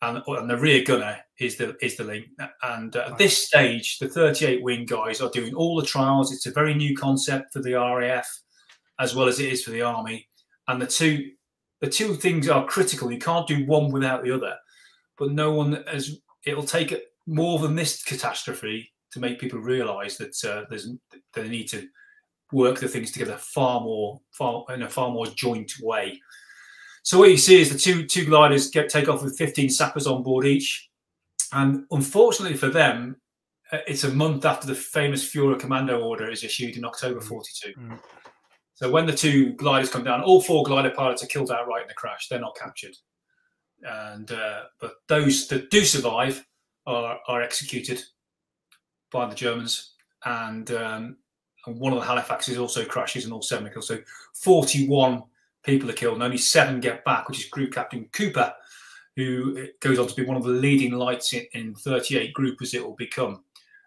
and, and the rear gunner is the is the link. And uh, at this stage, the 38 wing guys are doing all the trials. It's a very new concept for the RAF, as well as it is for the army. And the two the two things are critical. You can't do one without the other. But no one has. It'll take more than this catastrophe to make people realise that uh, there's they need to work the things together far more far in a far more joint way. So what you see is the two two gliders get take off with 15 sappers on board each, and unfortunately for them, uh, it's a month after the famous Führer Commando order is issued in October mm. 42. Mm. So when the two gliders come down, all four glider pilots are killed outright in the crash. They're not captured. And uh, but those that do survive are are executed by the Germans, and, um, and one of the Halifaxes also crashes, and all seven are killed. So 41 people are killed, and only seven get back, which is Group Captain Cooper, who goes on to be one of the leading lights in, in 38 Group as it will become,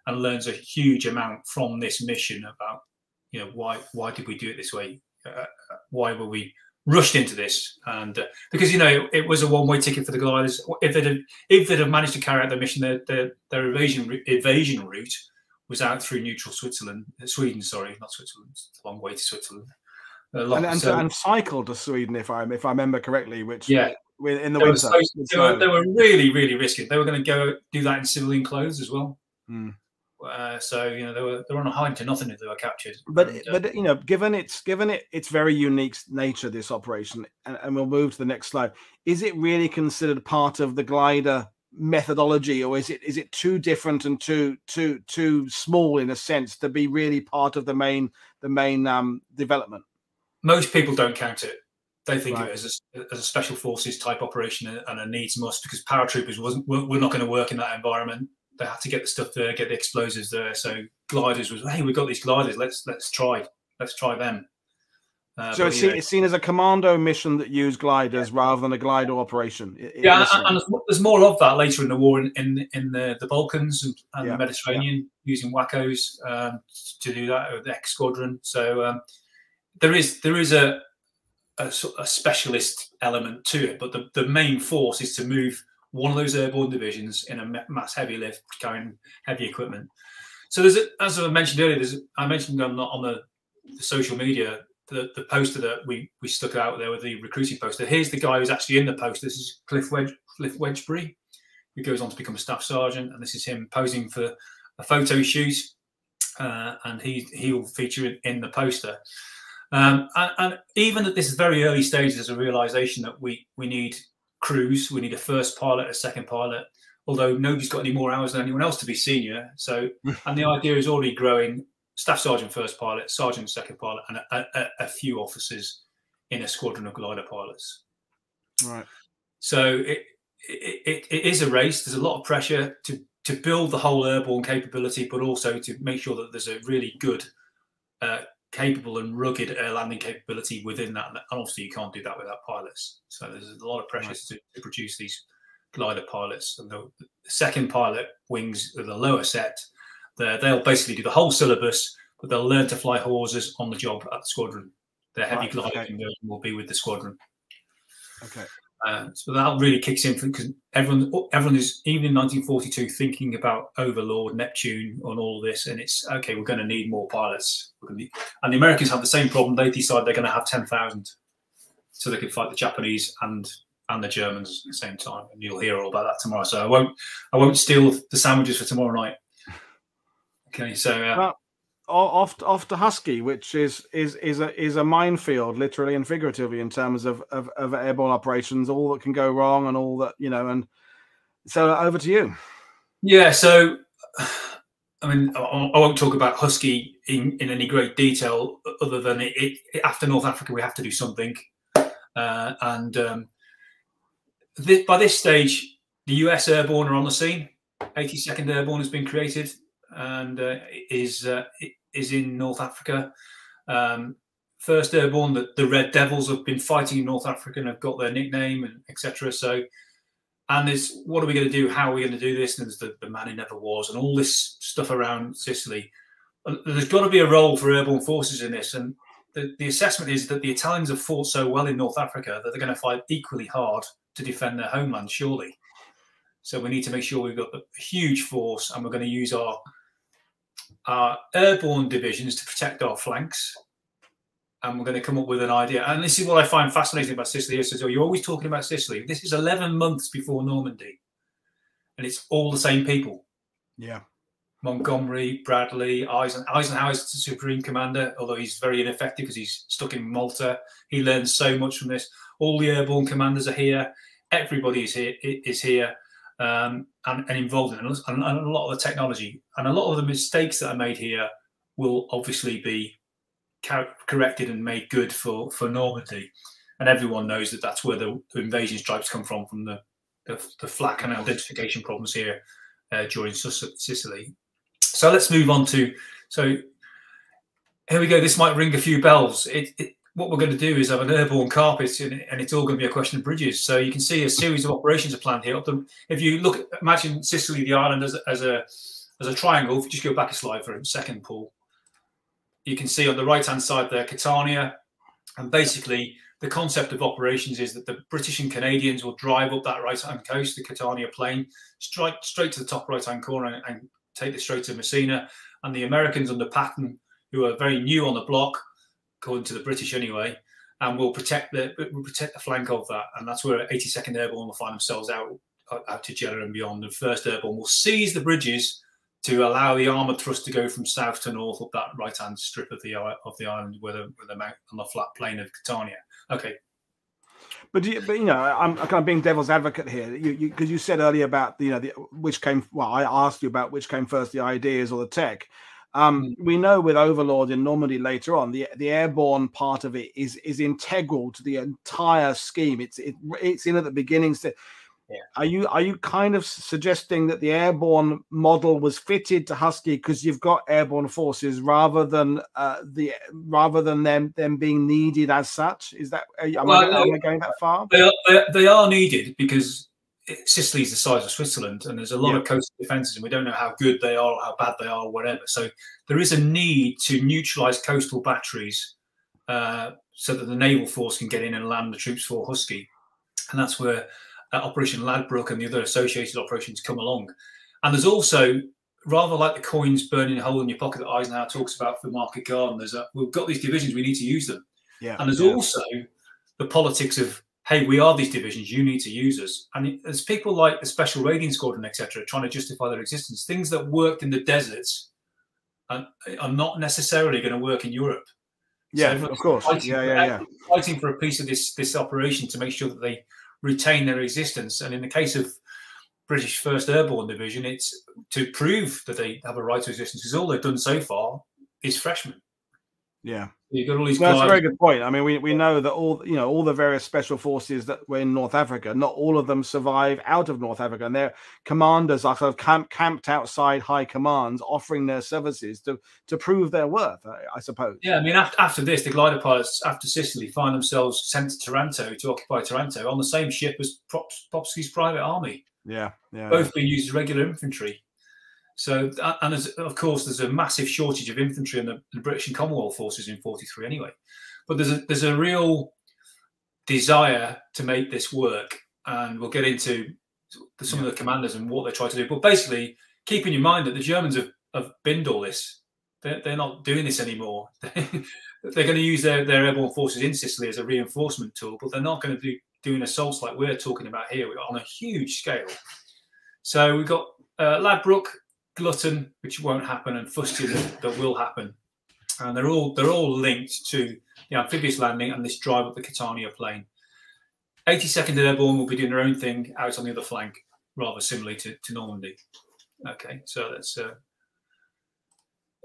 and learns a huge amount from this mission about you know why why did we do it this way? Uh, why were we rushed into this? And uh, because you know it, it was a one-way ticket for the gliders. If they'd have, if they'd have managed to carry out their mission their their, their evasion evasion route was out through neutral Switzerland Sweden sorry not Switzerland it's a long way to Switzerland and, and, so, and cycled to Sweden if I if I remember correctly which yeah in the they winter were, they, were, they were really really risky they were going to go do that in civilian clothes as well mm. Uh, so you know they were they were on a high to nothing if they were captured. But and, uh, but you know, given its given it its very unique nature, this operation, and, and, we'll move to the next slide. Is it really considered part of the glider methodology, or is it is it too different and too too too small in a sense to be really part of the main the main um, development? Most people don't count it. They think right. of it as a, as a special forces type operation and a needs must because paratroopers wasn't we're not going to work in that environment they had to get the stuff there, get the explosives there. So gliders was, hey, we've got these gliders. Let's let's try, let's try them. Uh, so it's, seen, it's, seen, as a commando mission that used gliders yeah. rather than a glider operation. It, yeah, and, and, there's more of that later in the war in in, in the, the Balkans and, and yeah. the Mediterranean yeah. using WACOs um, to do that with the X squadron. So um, there is there is a, a, a specialist element to it, but the, the main force is to move one of those airborne divisions in a mass heavy lift carrying heavy equipment. So there's, a, as I mentioned earlier, there's, I mentioned on the, on the, the social media, the, the poster that we, we stuck out there with the recruiting poster. Here's the guy who's actually in the poster. This is Cliff, Wedge, Cliff Wedgbury, who goes on to become a staff sergeant. And this is him posing for a photo shoot. Uh, and he, he will feature in, in the poster. Um, and, and, even at this very early stage, there's a realization that we, we need crews. We need a first pilot, a second pilot. Although nobody's got any more hours than anyone else to be senior. So, and the idea is already growing: staff sergeant, first pilot, sergeant, second pilot, and a, a, a few officers in a squadron of glider pilots. Right. So it, it, it, it is a race. There's a lot of pressure to to build the whole airborne capability, but also to make sure that there's a really good uh, capable and rugged air landing capability within that. And obviously, you can't do that without pilots. So there's a lot of pressure right. to, to, produce these glider pilots. And the, second pilot wings are the lower set. They'll basically do the whole syllabus, but they'll learn to fly Horsas on the job at the squadron. Their heavy right, glider okay. will be with the squadron. Okay. Uh, so that really kicks in because everyone, everyone is even in 1942 thinking about Overlord, Neptune, on all this, and it's okay. We're going to need more pilots, need, and the Americans have the same problem. They decide they're going to have 10,000, so they can fight the Japanese and and the Germans at the same time. And you'll hear all about that tomorrow. So I won't I won't steal the sandwiches for tomorrow night. Okay, so uh, well, off off to Husky, which is is is a is a minefield, literally and figuratively, in terms of, of, of airborne operations. All that can go wrong, and all that you know. And so, over to you. Yeah. So, I mean, I, I won't talk about Husky in, in any great detail, other than it, it, after North Africa, we have to do something. Uh, and um, this, by this stage, the US airborne are on the scene. 82nd Airborne has been created and uh, is uh, is in North Africa. Um, First Airborne, the, the Red Devils have been fighting in North Africa and have got their nickname and etc. So, and there's what are we going to do? How are we going to do this? And there's the, the man who never was, and all this stuff around Sicily. There's got to be a role for airborne forces in this, and the, the assessment is that the Italians have fought so well in North Africa that they're going to fight equally hard to defend their homeland, surely. So we need to make sure we've got a huge force, and we're going to use our our airborne divisions to protect our flanks. And we're going to come up with an idea. And this is what I find fascinating about Sicily. So oh, you're always talking about Sicily. This is 11 months before Normandy. And it's all the same people. Yeah. Montgomery, Bradley, Eisen, Eisenhower's the supreme commander, although he's very ineffective because he's stuck in Malta. He learns so much from this. All the airborne commanders are here. Everybody is here. Is here um, and, and, involved in and, and, a lot of the technology and a lot of the mistakes that are made here will obviously be corrected and made good for for Normandy, and everyone knows that that's where the, the invasion stripes come from from the the, the flak and identification problems here uh, during Sicily. So let's move on to so here we go. This might ring a few bells. It, it, what we're going to do is have an airborne carpet, and, it's all going to be a question of bridges. So you can see a series of operations are planned here. If you look, imagine Sicily, the island, as, as a as a triangle. If you just go back a slide for a second, Paul, you can see on the right hand side there Catania, and basically the concept of operations is that the British and Canadians will drive up that right hand coast, the Catania Plain, straight straight to the top right hand corner and, and take it straight to Messina, and the Americans under Patton, who are very new on the block according to the British anyway, and will protect the will protect the flank of that, and that's where 82nd Airborne will find themselves out out to Gela and beyond. The First Airborne will seize the bridges to allow the armored thrust to go from south to north up that right hand strip of the of the island where the, where the on the flat plain of Catania. Okay. But, you, but you know, I'm kind of being devil's advocate here. You because you, you, said earlier about you know the, which came. Well, I asked you about which came first, the ideas or the tech. Um, mm. we know with Overlord in Normandy later on, the the airborne part of it is is integral to the entire scheme. It's it, it's in at the beginning. Yeah. Are you are you kind of suggesting that the airborne model was fitted to Husky because you've got airborne forces rather than uh, the rather than them them being needed as such? Is that am, well, I, am I going that far? They are, they are needed because Sicily is the size of Switzerland, and there's a lot yeah. of coastal defences, and we don't know how good they are or how bad they are or whatever. So there is a need to neutralise coastal batteries uh, so that the naval force can get in and land the troops for Husky, and that's where uh, Operation Ladbroke and the other associated operations come along. And there's also rather like the coins burning a hole in your pocket that Eisenhower talks about for Market Garden. There's a, we've got these divisions, we need to use them. Yeah. And there's yeah. also the politics of hey, we are these divisions, you need to use us. And there's people like the Special Raiding Squadron, etc., trying to justify their existence. Things that worked in the deserts are, are not necessarily going to work in Europe. Yeah, so of course. Yeah, yeah, yeah. Fighting for a piece of this this operation to make sure that they retain their existence. And in the case of British First Airborne Division, it's to prove that they have a right to existence because all they've done so far is Freshman. Yeah. You've got all these. Well, that's a very good point. I mean, we, we know that all you know all the various special forces that were in North Africa, not all of them survive out of North Africa, and their commanders are sort of camp, camped outside high commands, offering their services to to prove their worth. I, I suppose. Yeah, I mean, after, after this, the glider pilots after Sicily find themselves sent to Taranto to occupy Taranto on the same ship as Popski's private army. Yeah, yeah. Both being used as regular infantry. So, and of course, there's a massive shortage of infantry in the, the, British and Commonwealth forces in 43 anyway. But there's a, there's a real desire to make this work. And we'll get into some yeah. of the commanders and what they try to do. But basically, keep in mind that the Germans have, have binned all this. They're, they're not doing this anymore. they're going to use their, their airborne forces in Sicily as a reinforcement tool, but they're not going to be doing assaults like we're talking about here on a huge scale. So we've got uh, Ladbroke, glutton, which won't happen, and fustian that will happen. And they're all they're all linked to the amphibious landing and this drive up the Catania plain. 82nd Airborne will be doing their own thing out on the other flank, rather similarly to, to Normandy. Okay, so that's. Uh...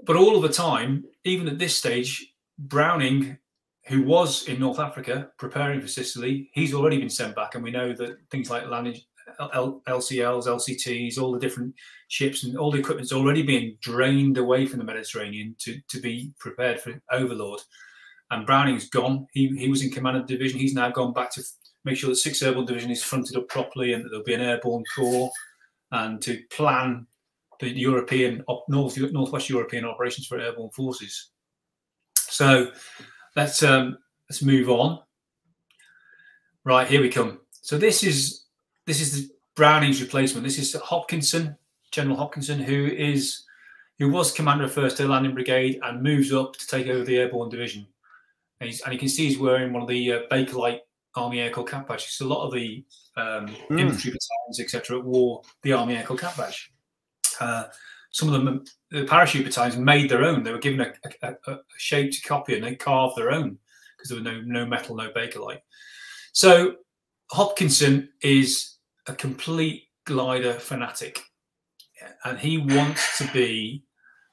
But all of the time, even at this stage, Browning, who was in North Africa preparing for Sicily, he's already been sent back, and we know that things like landing L- LCLs, LCTs, all the different ships and all the equipment's already being drained away from the Mediterranean to, to be prepared for Overlord. And Browning's gone. He, he was in command of the division. He's now gone back to make sure that 6th Airborne Division is fronted up properly and that there'll be an airborne corps and to plan the European, North, Northwest European operations for airborne forces. So let's um, let's move on. Right, here we come. So this is this is the Browning's replacement. This is Hopkinson, General Hopkinson, who is who was commander of First Air Landing Brigade and moves up to take over the Airborne Division. And, and you can see he's wearing one of the uh, Bakelite Army Air Corps cap badges. So a lot of the um, mm. infantry battalions, etc., wore the Army Air Corps cap badge. Uh, some of them, the parachute battalions, made their own. They were given a, a, a shaped copy and they carved their own because there was no no metal, no Bakelite. So Hopkinson is a complete glider fanatic, and he wants to be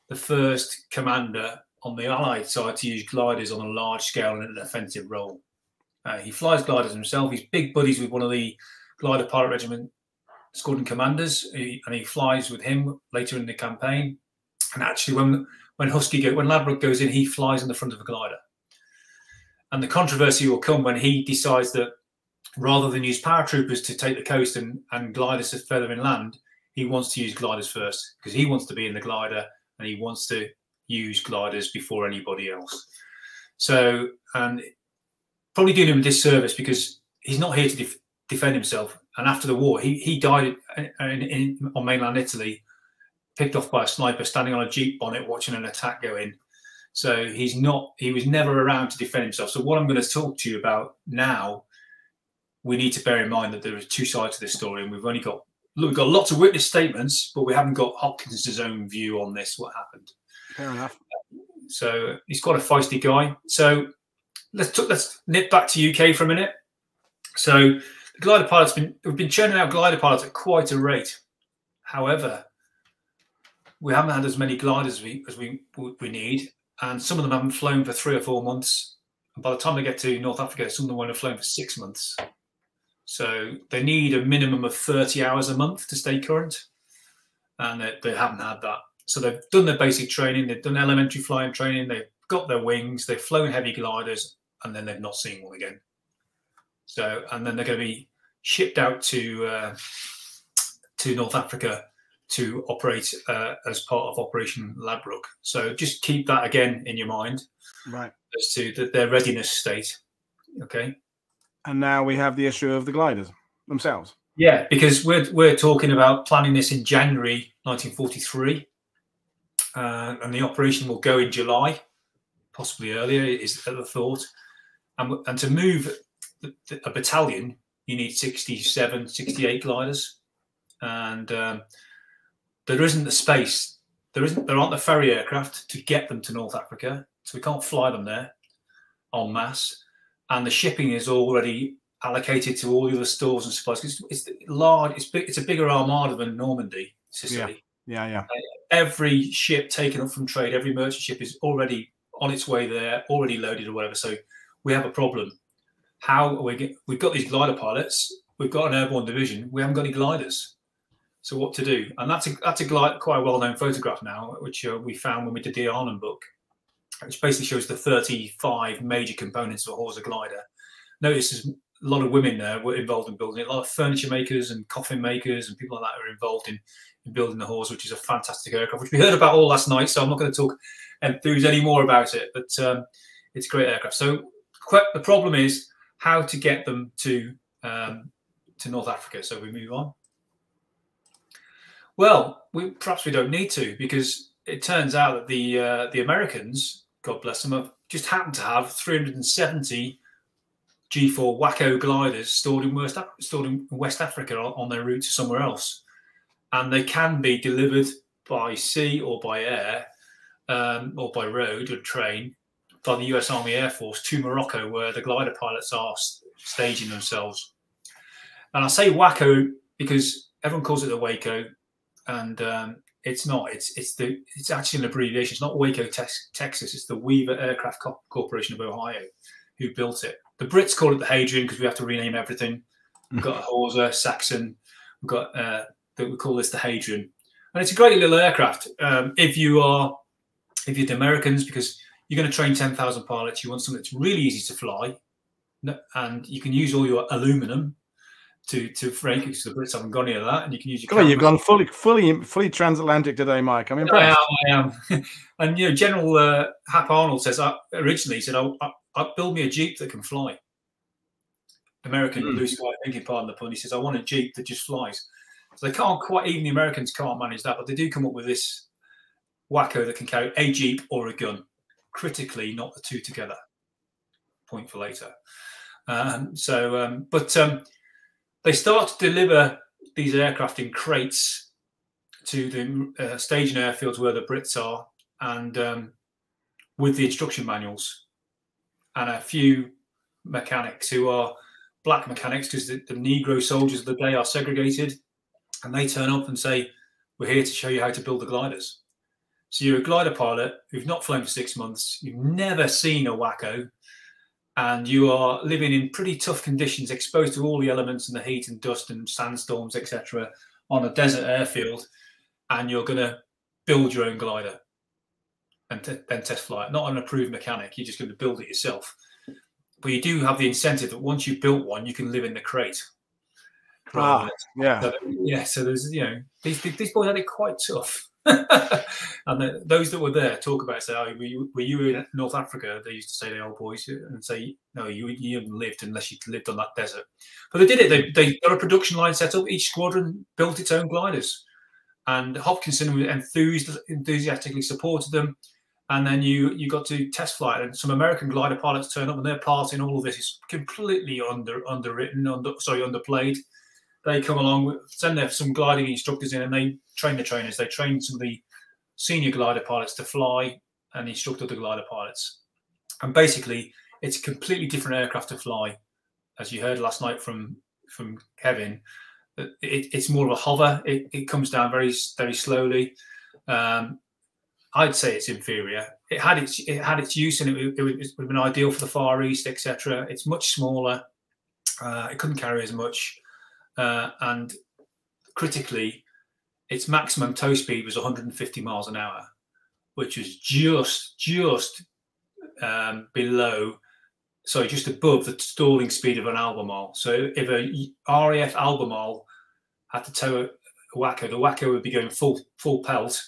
the first commander on the Allied side to use gliders on a large scale in an offensive role. Uh, he flies gliders himself. He's big buddies with one of the glider pilot regiment squadron commanders, he, and he flies with him later in the campaign. And actually, when when Husky go, when Ladbroke goes in, he flies in the front of a glider. And the controversy will come when he decides that rather than use paratroopers to take the coast and, and gliders further inland, he wants to use gliders first because he wants to be in the glider and he wants to use gliders before anybody else. So, and probably doing him a disservice because he's not here to def defend himself. And after the war, he, he died in, in, on mainland Italy, picked off by a sniper standing on a Jeep bonnet watching an attack go in. So he's not, he was never around to defend himself. So what I'm going to talk to you about now, we need to bear in mind that there are two sides to this story and we've only got, look, we've got lots of witness statements, but we haven't got Hopkins' own view on this, what happened. Fair enough. So he's quite a feisty guy. So let's t- let's nip back to UK for a minute. So the glider pilots been we've been churning out glider pilots at quite a rate. However, we haven't had as many gliders as we as we we need, and some of them haven't flown for three or four months. And by the time they get to North Africa, some of them won't have flown for six months. So they need a minimum of 30 hours a month to stay current, and they, they haven't had that. So they've done their basic training, they've done elementary flying training, they've got their wings, they've flown heavy gliders, and then they've not seen one again. So, and then they're going to be shipped out to uh, to North Africa to operate uh, as part of Operation Ladbroke. So just keep that again in your mind, right, as to the, their readiness state. Okay. And now we have the issue of the gliders themselves. Yeah, because we're we're talking about planning this in January 1943 uh, and the operation will go in July, possibly earlier, is the thought. And, and to move a battalion, you need 67, 68 gliders. And um, there isn't the space, there isn't, there aren't the ferry aircraft to get them to North Africa. So we can't fly them there en masse. And the shipping is already allocated to all the other stores and supplies. It's, it's large, it's, big, it's a bigger armada than Normandy, Sicily. Yeah, yeah. Uh, every ship taken up from trade, every merchant ship is already on its way there, already loaded or whatever. So we have a problem. How are we get, we've got these glider pilots, we've got an airborne division, we haven't got any gliders. So what to do? And that's a that's a glide, quite a well-known photograph now, which uh, we found when we did the Arnhem book, which basically shows the 35 major components of a Horsa glider. Notice there's a lot of women there were involved in building it, a lot of furniture makers and coffin makers and people like that are involved in in building the Horsa, which is a fantastic aircraft, which we heard about all last night. So I'm not going to talk enthuse any more about it, but um, it's a great aircraft. So the problem is how to get them to um, to North Africa. So we move on. Well, we perhaps we don't need to because it turns out that the uh, the Americans, God bless them, I've just happened to have 370 G4 Waco gliders stored in West stored in West Africa on, on their route to somewhere else and they can be delivered by sea or by air um, or by road or train by the US Army Air Force to Morocco, where the glider pilots are staging themselves. And I say Waco because everyone calls it the Waco, and um, it's not. It's it's the it's actually an abbreviation. It's not Waco, Texas. It's the Weaver Aircraft Corporation of Ohio who built it. The Brits call it the Hadrian because we have to rename everything. We've got a Horsa, Saxon. We've got uh, that we call this the Hadrian, and it's a great little aircraft. Um, if you are, if you're the Americans, because you're going to train ten thousand pilots, you want something that's really easy to fly, and you can use all your aluminum to to the Brits haven't gone near that, and you can use your. Oh, you've gone fully, fully, fully transatlantic today, Mike. I'm impressed. I am. I am. and you know, General uh, Hap Arnold says uh, originally he said, "I'll, I'll, build me a jeep that can fly." American mm. blue sky thinking, pardon the pun. He says, "I want a jeep that just flies." So they can't quite, even the Americans can't manage that, but they do come up with this Waco that can carry a Jeep or a gun. Critically, not the two together. Point for later. Um, so, um, but um, they start to deliver these aircraft in crates to the uh, staging airfields where the Brits are, and um, with the instruction manuals and a few mechanics who are black mechanics because the, the Negro soldiers of the day are segregated and they turn up and say, "We're here to show you how to build the gliders." So you're a glider pilot who've not flown for six months, you've never seen a Waco, and you are living in pretty tough conditions, exposed to all the elements and the heat and dust and sandstorms, etc., on a desert airfield, and you're going to build your own glider and then test flight. Not an approved mechanic, you're just going to build it yourself. But you do have the incentive that once you've built one, you can live in the crate. Ah, yeah, so, yeah. So there's you know these these boys had it quite tough. and those that were there talk about say, oh, were you, were you in North Africa? They used to say the old boys and say, no, you you haven't lived unless you lived on that desert. But they did it. They they got a production line set up. Each squadron built its own gliders, and Hopkinson enthused enthusiastically supported them. And then you you got to test flight, and some American glider pilots turn up, and their part in all of this is completely under underwritten, under sorry underplayed they come along, send their some gliding instructors in, and they train the trainers. They train some of the senior glider pilots to fly and instruct other glider pilots. And basically, it's a completely different aircraft to fly, as you heard last night from from Kevin. It, it's more of a hover. It, it comes down very very slowly. Um, I'd say it's inferior. It had its it had its use and it, it would have been ideal for the Far East, etc. It's much smaller. Uh, it couldn't carry as much uh, and critically, its maximum tow speed was 150 miles an hour, which was just just um, below, sorry, just above the stalling speed of an Albemarle. So if a RAF Albemarle had to tow a Waco, the Waco would be going full full pelt,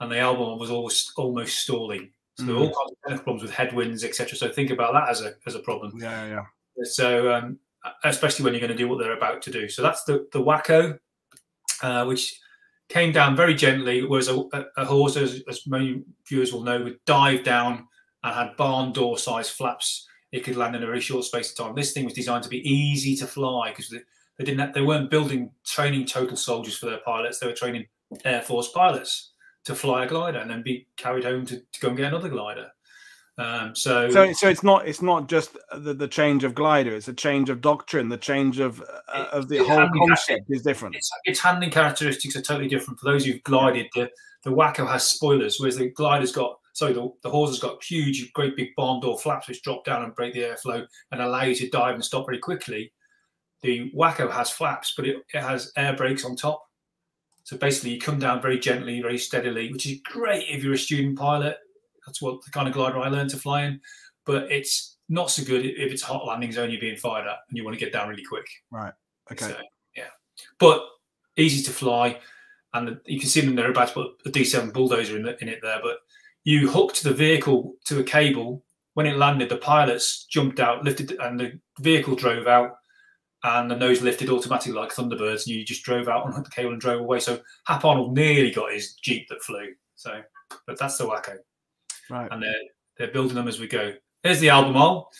and the Albemarle was almost almost stalling. So mm. there were all mm. kinds of problems with headwinds, etc. So think about that as a as a problem. Yeah, yeah. So um, especially when you're going to do what they're about to do. So that's the the Waco, uh, which came down very gently. Was a, a Horsa, as, as, many viewers will know, would dive down and had barn door size flaps. It could land in a very short space of time. This thing was designed to be easy to fly because they, they didn't have, they weren't building training total soldiers for their pilots. They were training Air Force pilots to fly a glider and then be carried home to, to go and get another glider. Um, so, so, so it's not it's not just the, the change of glider; it's a change of doctrine. The change of uh, of the whole concept is different. Its, its, handling characteristics are totally different. For those who've glided, the the Waco has spoilers, whereas the glider's got sorry the, the Horsa has got huge, great big barn door flaps which drop down and break the airflow and allow you to dive and stop very quickly. The Waco has flaps, but it, it has air brakes on top. So basically, you come down very gently, very steadily, which is great if you're a student pilot that's what the kind of glider I learned to fly in. But it's not so good if it's hot landing zone you're being fired at and you want to get down really quick. Right. Okay. So, yeah. But easy to fly. And the, you can see them, they're about to put a D7 bulldozer in, the, in it there. But you hooked the vehicle to a cable. When it landed, the pilots jumped out, lifted, and the vehicle drove out and the nose lifted automatically like Thunderbirds, and you just drove out on the cable and drove away. So Hap Arnold nearly got his Jeep that flew. So, but that's the Waco. Right. And they're, they're building them as we go. There's the Albemarle.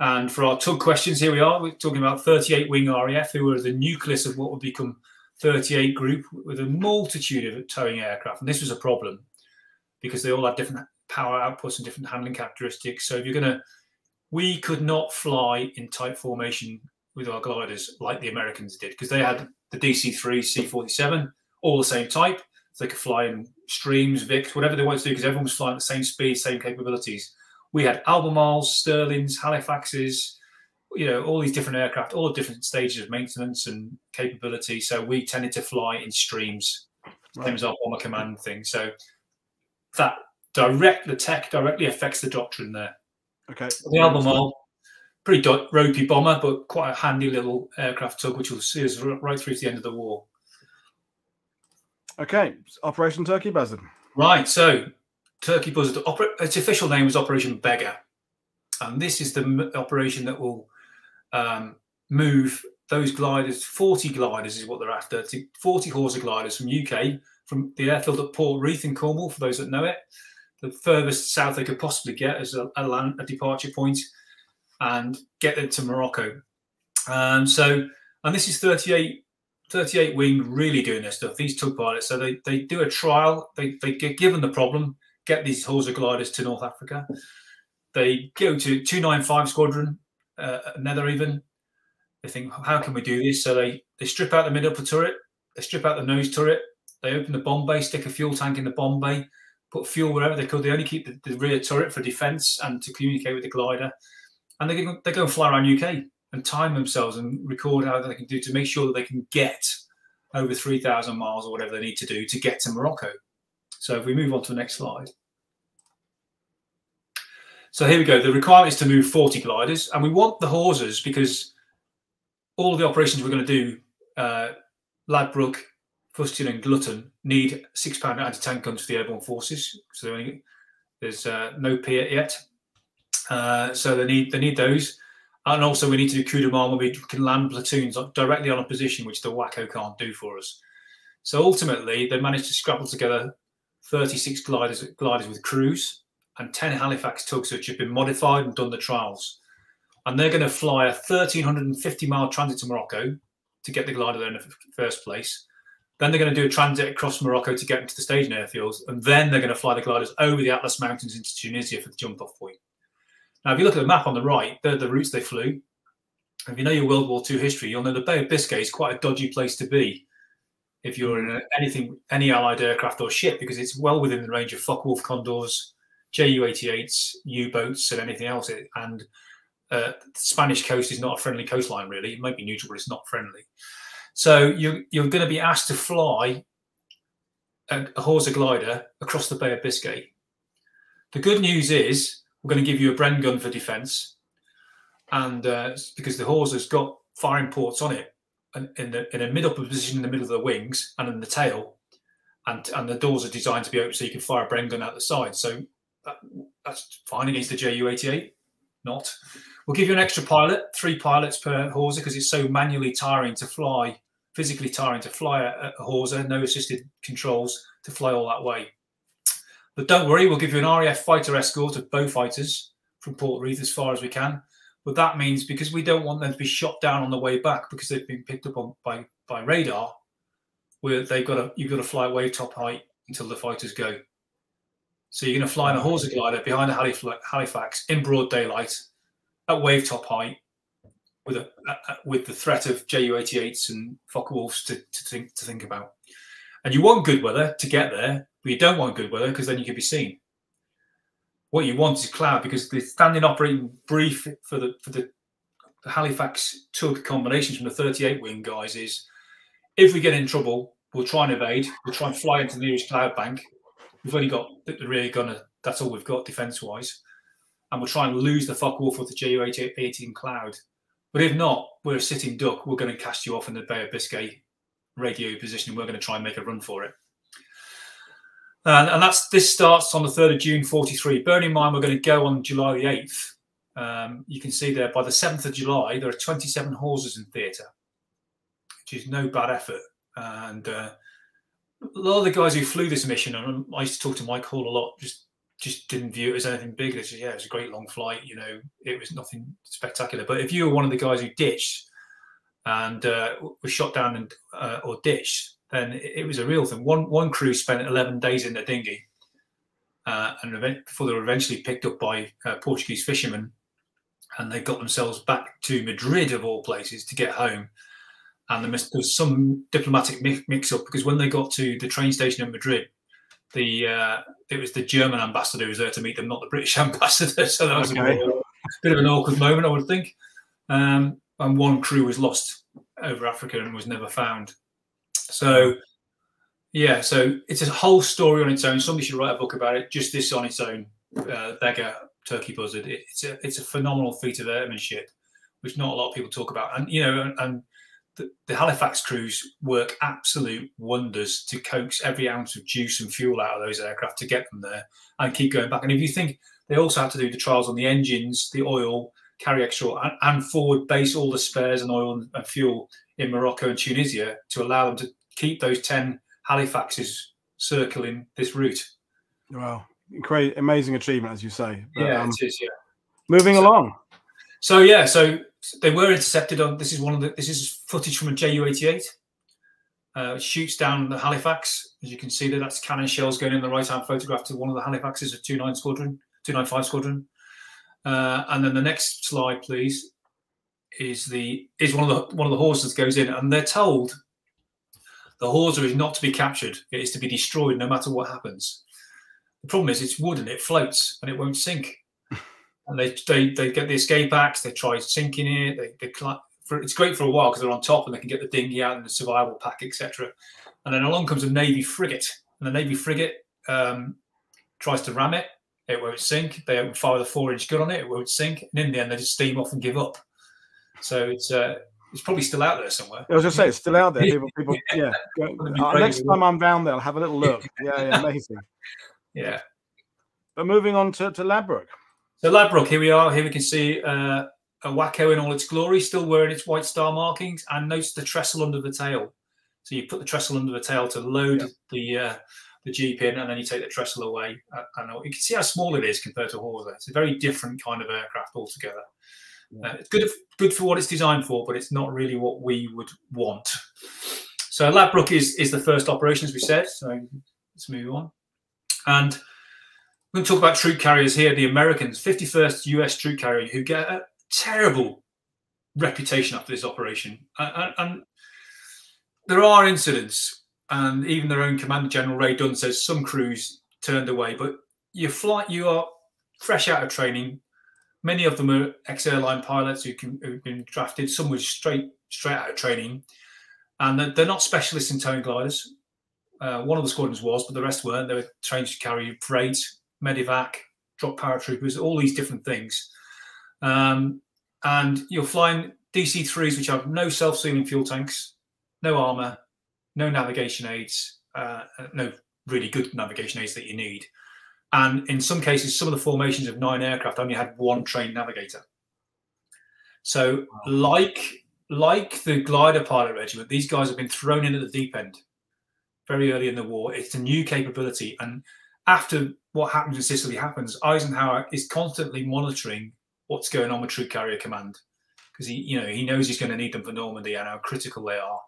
And for our tug questions, here we are. We're talking about 38 wing RAF, who were the nucleus of what would become 38 group with a multitude of towing aircraft. And this was a problem because they all had different power outputs and different handling characteristics. So if you're going to, we could not fly in tight formation with our gliders like the Americans did because they had the DC-3 C-47, all the same type. They could fly in streams, Vic, whatever they wanted to do, because everyone was flying at the same speed, same capabilities. We had Albemarles, Stirlings, Halifaxes, you know, all these different aircraft, all the different stages of maintenance and capability. So we tended to fly in streams, right. same as our bomber command thing. So that direct the tech directly affects the doctrine there. Okay. The Albemarle, pretty ropey bomber, but quite a handy little aircraft tug, which will see us right through to the end of the war. Okay, Operation Turkey Buzzard. Right, so Turkey Buzzard, its official name is Operation Beggar. And this is the operation that will um, move those gliders, 40 gliders is what they're after, 40 Horsa gliders from UK, from the airfield at Portreath in Cornwall, for those that know it, the furthest south they could possibly get as a, a, land, a departure point, and get them to Morocco. Um, so, and this is 38 38 wing really doing their stuff. These tug pilots, so they, they do a trial. They they get given the problem, get these Horsa gliders to North Africa. They go to 295 Squadron, uh, Netheravon. They think, how can we do this? So they they strip out the mid upper turret, they strip out the nose turret, they open the bomb bay, stick a fuel tank in the bomb bay, put fuel wherever they could. They only keep the, the rear turret for defence and to communicate with the glider. And they they go and fly around UK and time themselves and record how they can do to make sure that they can get over 3,000 miles or whatever they need to do to get to Morocco. So if we move on to the next slide. So here we go. The requirement is to move 40 gliders, and we want the Horsas because all of the operations we're going to do, uh, Fustian, and Glutton need six pounder anti tank guns for the airborne forces. So there's uh, no Piat yet. Uh, so they need they need those. And also, we need to do coup de main where we can land platoons directly on a position which the WACO can't do for us. So ultimately, they managed to scrabble together 36 gliders, gliders with crews and 10 Halifax tugs which have been modified and done the trials. And they're going to fly a 1,350 mile transit to Morocco to get the glider there in the first place. Then they're going to do a transit across Morocco to get into the staging airfields. And then they're going to fly the gliders over the Atlas Mountains into Tunisia for the jump off point. Now, if you look at the map on the right, they're the routes they flew. If you know your World War II history, you'll know the Bay of Biscay is quite a dodgy place to be if you're in anything, any Allied aircraft or ship, because it's well within the range of Focke-Wulf Condors, Ju-88s, U-boats, and anything else. And uh, the Spanish coast is not a friendly coastline, really. It might be neutral, but it's not friendly. So you're, you're going to be asked to fly a, a Horsa glider across the Bay of Biscay. The good news is we're going to give you a Bren gun for defence, and uh, because the Horsa has got firing ports on it, in the in a mid upper position in the middle of the wings and in the tail, and and the doors are designed to be open so you can fire a Bren gun out the side. So that, that's fine against the Ju-88. Not. We'll give you an extra pilot, three pilots per Horsa because it's so manually tiring to fly, physically tiring to fly a, a no assisted controls to fly all that way. But don't worry, we'll give you an RAF fighter escort of Beaufighters from Port Portreath as far as we can. But that means because we don't want them to be shot down on the way back because they've been picked up on by by radar, where they've got to you've got to fly at wave top height until the fighters go. So you're going to fly in a Horsa glider behind a Halifax in broad daylight at wave top height with a, with the threat of Ju-88s and Focke-Wulfs to, to think to think about. And you want good weather to get there, but you don't want good weather because then you can be seen what you want is cloud because the standing operating brief for the for the, Halifax tug combinations from the 38 wing guys is if we get in trouble, we'll try and evade, we'll try and fly into the nearest cloud bank. We've only got the rear gunner, that's all we've got defense wise. And we'll try and lose the Focke-Wulf with the Ju-18 cloud. But if not, we're a sitting duck. We're going to cast you off in the Bay of Biscay radio position. And we're going to try and make a run for it. And, and that's this starts on the 3rd of June 43. Bearing in mind, we're going to go on July the 8th. Um, you can see there by the 7th of July, there are 27 Horsas in theatre, which is no bad effort. And uh, a lot of the guys who flew this mission, and I used to talk to Mike Hall a lot, just just didn't view it as anything big. They said, yeah, it was a great long flight. You know, it was nothing spectacular. But if you were one of the guys who ditched and uh, was shot down and uh, or ditched, then it, was a real thing. One one crew spent 11 days in the dinghy, uh, and before they were eventually picked up by uh, Portuguese fishermen, and they got themselves back to Madrid of all places to get home. And there was some diplomatic mix-up because when they got to the train station in Madrid, the uh, it was the German ambassador who was there to meet them, not the British ambassador. So that was okay. a, bit, a, bit of an awkward moment, I would think. Um, and one crew was lost over Africa and was never found. So, yeah, so it's a whole story on its own. Somebody should write a book about it. Just this on its own, uh, Beggar Turkey Buzzard. It's a it's a phenomenal feat of airmanship, which not a lot of people talk about. And you know, and, and the, the, Halifax crews work absolute wonders to coax every ounce of juice and fuel out of those aircraft to get them there and keep going back. And if you think they also had to do the trials on the engines, the oil, carry extra, and, and forward base all the spares and oil and, and fuel in Morocco and Tunisia to allow them to keep those 10 Halifaxes circling this route. Wow. Great, amazing achievement, as you say. But, yeah, um, it is, yeah. Moving so, along. So, yeah, so they were intercepted on this is one of the this is footage from a Ju-88. Uh, shoots down the Halifax. As you can see there, that's cannon shells going in the right hand photograph to one of the Halifaxes of 29 Squadron, 295 Squadron. Uh, and then the next slide, please, is the is one of the one of the Horsas goes in, and they're told the Horsa is not to be captured; it is to be destroyed, no matter what happens. The problem is it's wood and it floats and it won't sink. and they, they they get the escape axe. They try sinking it. They, they for, it's great for a while because they're on top and they can get the dinghy out and the survival pack, etc. And then along comes a navy frigate, and the navy frigate um, tries to ram it. It won't sink. They open fire with a four-inch gun on it. It won't sink. And in the end, they just steam off and give up. So it's uh, it's probably still out there somewhere. I was gonna say it's still out there. People, people yeah. Uh, next time I'm down there, I'll have a little look. Yeah, yeah, amazing. yeah. But moving on to, to Ladbroke. So Ladbroke, here we are. Here we can see uh, a Waco in all its glory, still wearing its white star markings, and notice the trestle under the tail. So you put the trestle under the tail to load yeah. the uh, the Jeep in, and then you take the trestle away. Uh, and you can see how small it is compared to a Horsa. It's a very different kind of aircraft altogether. Uh, it's good, good for what it's designed for, but it's not really what we would want. So Ladbroke is is the first operation, as we said. So let's move on. And we're going to talk about troop carriers here. The Americans, 51st US troop carrier, who get a terrible reputation after this operation, and, and there are incidents, and even their own Commander General Ray Dunn says some crews turned away. But you fly, you are fresh out of training, Many of them are ex-airline pilots who can, who've been drafted. Some were straight straight out of training, and they're, they're not specialists in towing gliders. Uh, one of the squadrons was, but the rest weren't. They were trained to carry freight, medevac, drop paratroopers, all these different things. Um, and you're flying DC-3s, which have no self-sealing fuel tanks, no armor, no navigation aids, uh, no really good navigation aids that you need. And in some cases, some of the formations of nine aircraft only had one trained navigator. So, like like the glider pilot regiment, these guys have been thrown in at the deep end very early in the war. It's a new capability, and after what happens in Sicily happens, Eisenhower is constantly monitoring what's going on with Troop Carrier Command because he, you know, he knows he's going to need them for Normandy and how critical they are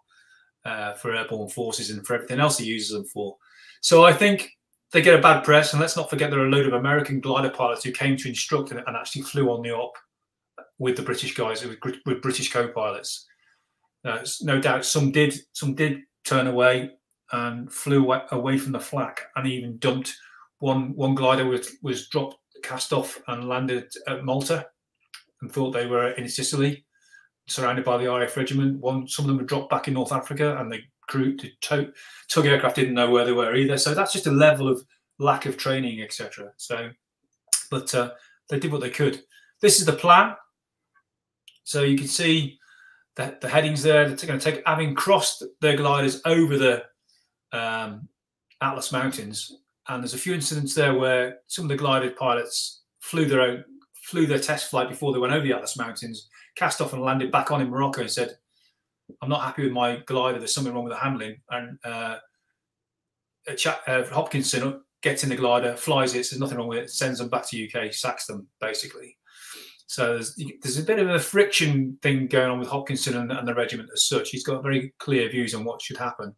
uh, for airborne forces and for everything else he uses them for. So I think they get a bad press, and let's not forget there are a load of American glider pilots who came to instruct and, and actually flew on the op with the British guys, with, with British co-pilots. Uh, no doubt, some did some did turn away and flew away from the flak, and even dumped one one glider was was dropped, cast off, and landed at Malta, and thought they were in Sicily, surrounded by the RAF regiment. One, some of them were dropped back in North Africa, and they crew to tow, tug aircraft didn't know where they were either. So that's just a level of lack of training, etc. So, but uh, they did what they could. This is the plan. So you can see that the headings there. They're going to take, having crossed their gliders over the um, Atlas Mountains, and there's a few incidents there where some of the glider pilots flew their own, flew their test flight before they went over the Atlas Mountains, cast off and landed back on in Morocco, and said, I'm not happy with my glider. There's something wrong with the handling. And uh, uh, Hopkinson gets in the glider, flies it, says nothing wrong with it, sends them back to UK, sacks them basically. So there's, there's a bit of a friction thing going on with Hopkinson and, and the regiment as such. He's got very clear views on what should happen.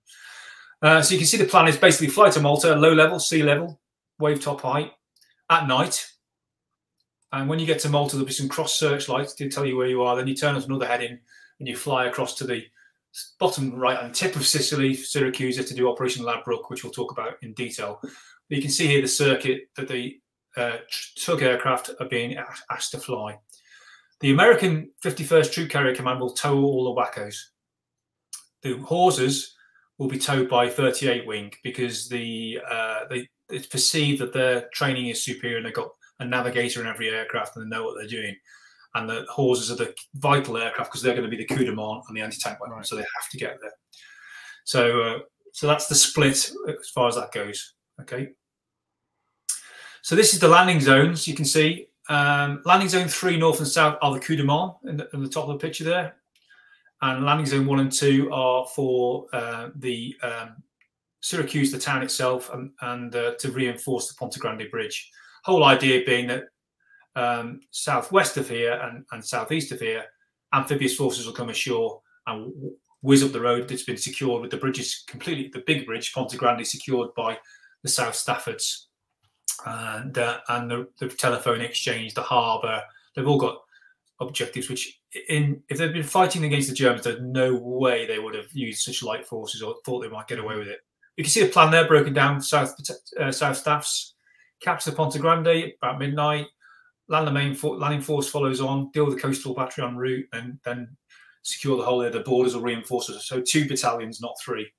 Uh, so you can see the plan is basically fly to Malta, low level, sea level, wave top height, at night. And when you get to Malta, there'll be some cross searchlights to tell you where you are. Then you turn off another heading and you fly across to the bottom right and tip of Sicily, Syracuse, to do Operation Ladbroke, which we'll talk about in detail. But you can see here the circuit that the uh, tug aircraft are being asked to fly. The American 51st Troop Carrier Command will tow all the Wacos. The Horsas will be towed by 38 Wing because the uh, they it's perceived that their training is superior and they've got a navigator in every aircraft and they know what they're doing and the Horsas are the vital aircraft because they're going to be the coup de main and the anti-tank weapon, right. so they have to get there. So, uh, so that's the split as far as that goes. Okay. So this is the landing zones. You can see um, landing zone three, north and south, are the coup de main in the, in the top of the picture there, and landing zone one and two are for uh, the um, Syracuse, the town itself, and, and uh, to reinforce the Ponte Grande Bridge. Whole idea being that um, southwest of here and, and southeast of here, amphibious forces will come ashore and whiz up the road that's been secured with the bridges completely, the big bridge, Ponte Grande, secured by the South Staffords and uh, and the, the, telephone exchange, the harbour. They've all got objectives which, in if they've been fighting against the Germans, there's no way they would have used such light forces or thought they might get away with it. You can see the plan there broken down. South uh, South Staffs capture Ponte Grande about midnight. Land the main for, landing force follows on, deal with the coastal battery en route, and then secure the whole of the borders or reinforcers. So two battalions, not three.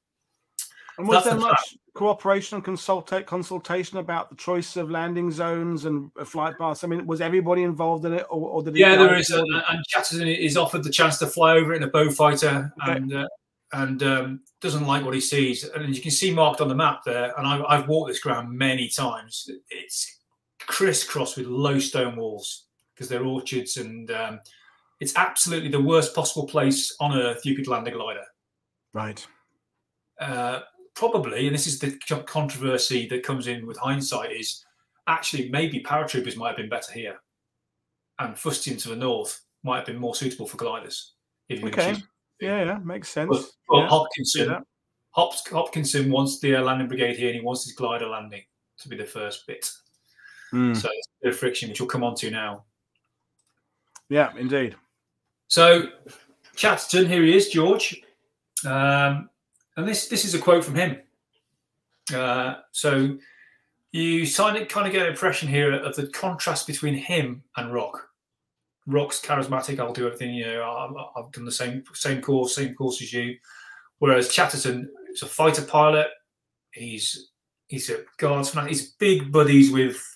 And was there much cooperation and consulta- consultation about the choice of landing zones and flight paths? I mean, was everybody involved in it, or, or did yeah, there is, a, and Chatterton is offered the chance to fly over it in a Beaufighter, okay. and uh, and um, doesn't like what he sees. And you can see marked on the map there, and I've, I've walked this ground many times. It's crisscrossed with low stone walls because they're orchards, and um, it's absolutely the worst possible place on earth you could land a glider. Right. Uh, probably, and this is the controversy that comes in with hindsight, is actually maybe paratroopers might have been better here, and Fustian to the north might have been more suitable for gliders. okay. Yeah, yeah, makes sense. But, but yeah, Hopkinson, Hopkinson wants the landing brigade here, and he wants his glider landing to be the first bit. Mm. So there's a bit of friction, which we'll come on to now. Yeah, indeed. So Chatterton, here he is, George. Um, and this this is a quote from him. Uh, so you kind of, kind of get an impression here of the contrast between him and Rock. Rock's charismatic. I'll do everything. You know, I've done the same same course, same course as you. Whereas Chatterton is a fighter pilot. He's he's a guards fan. He's big buddies with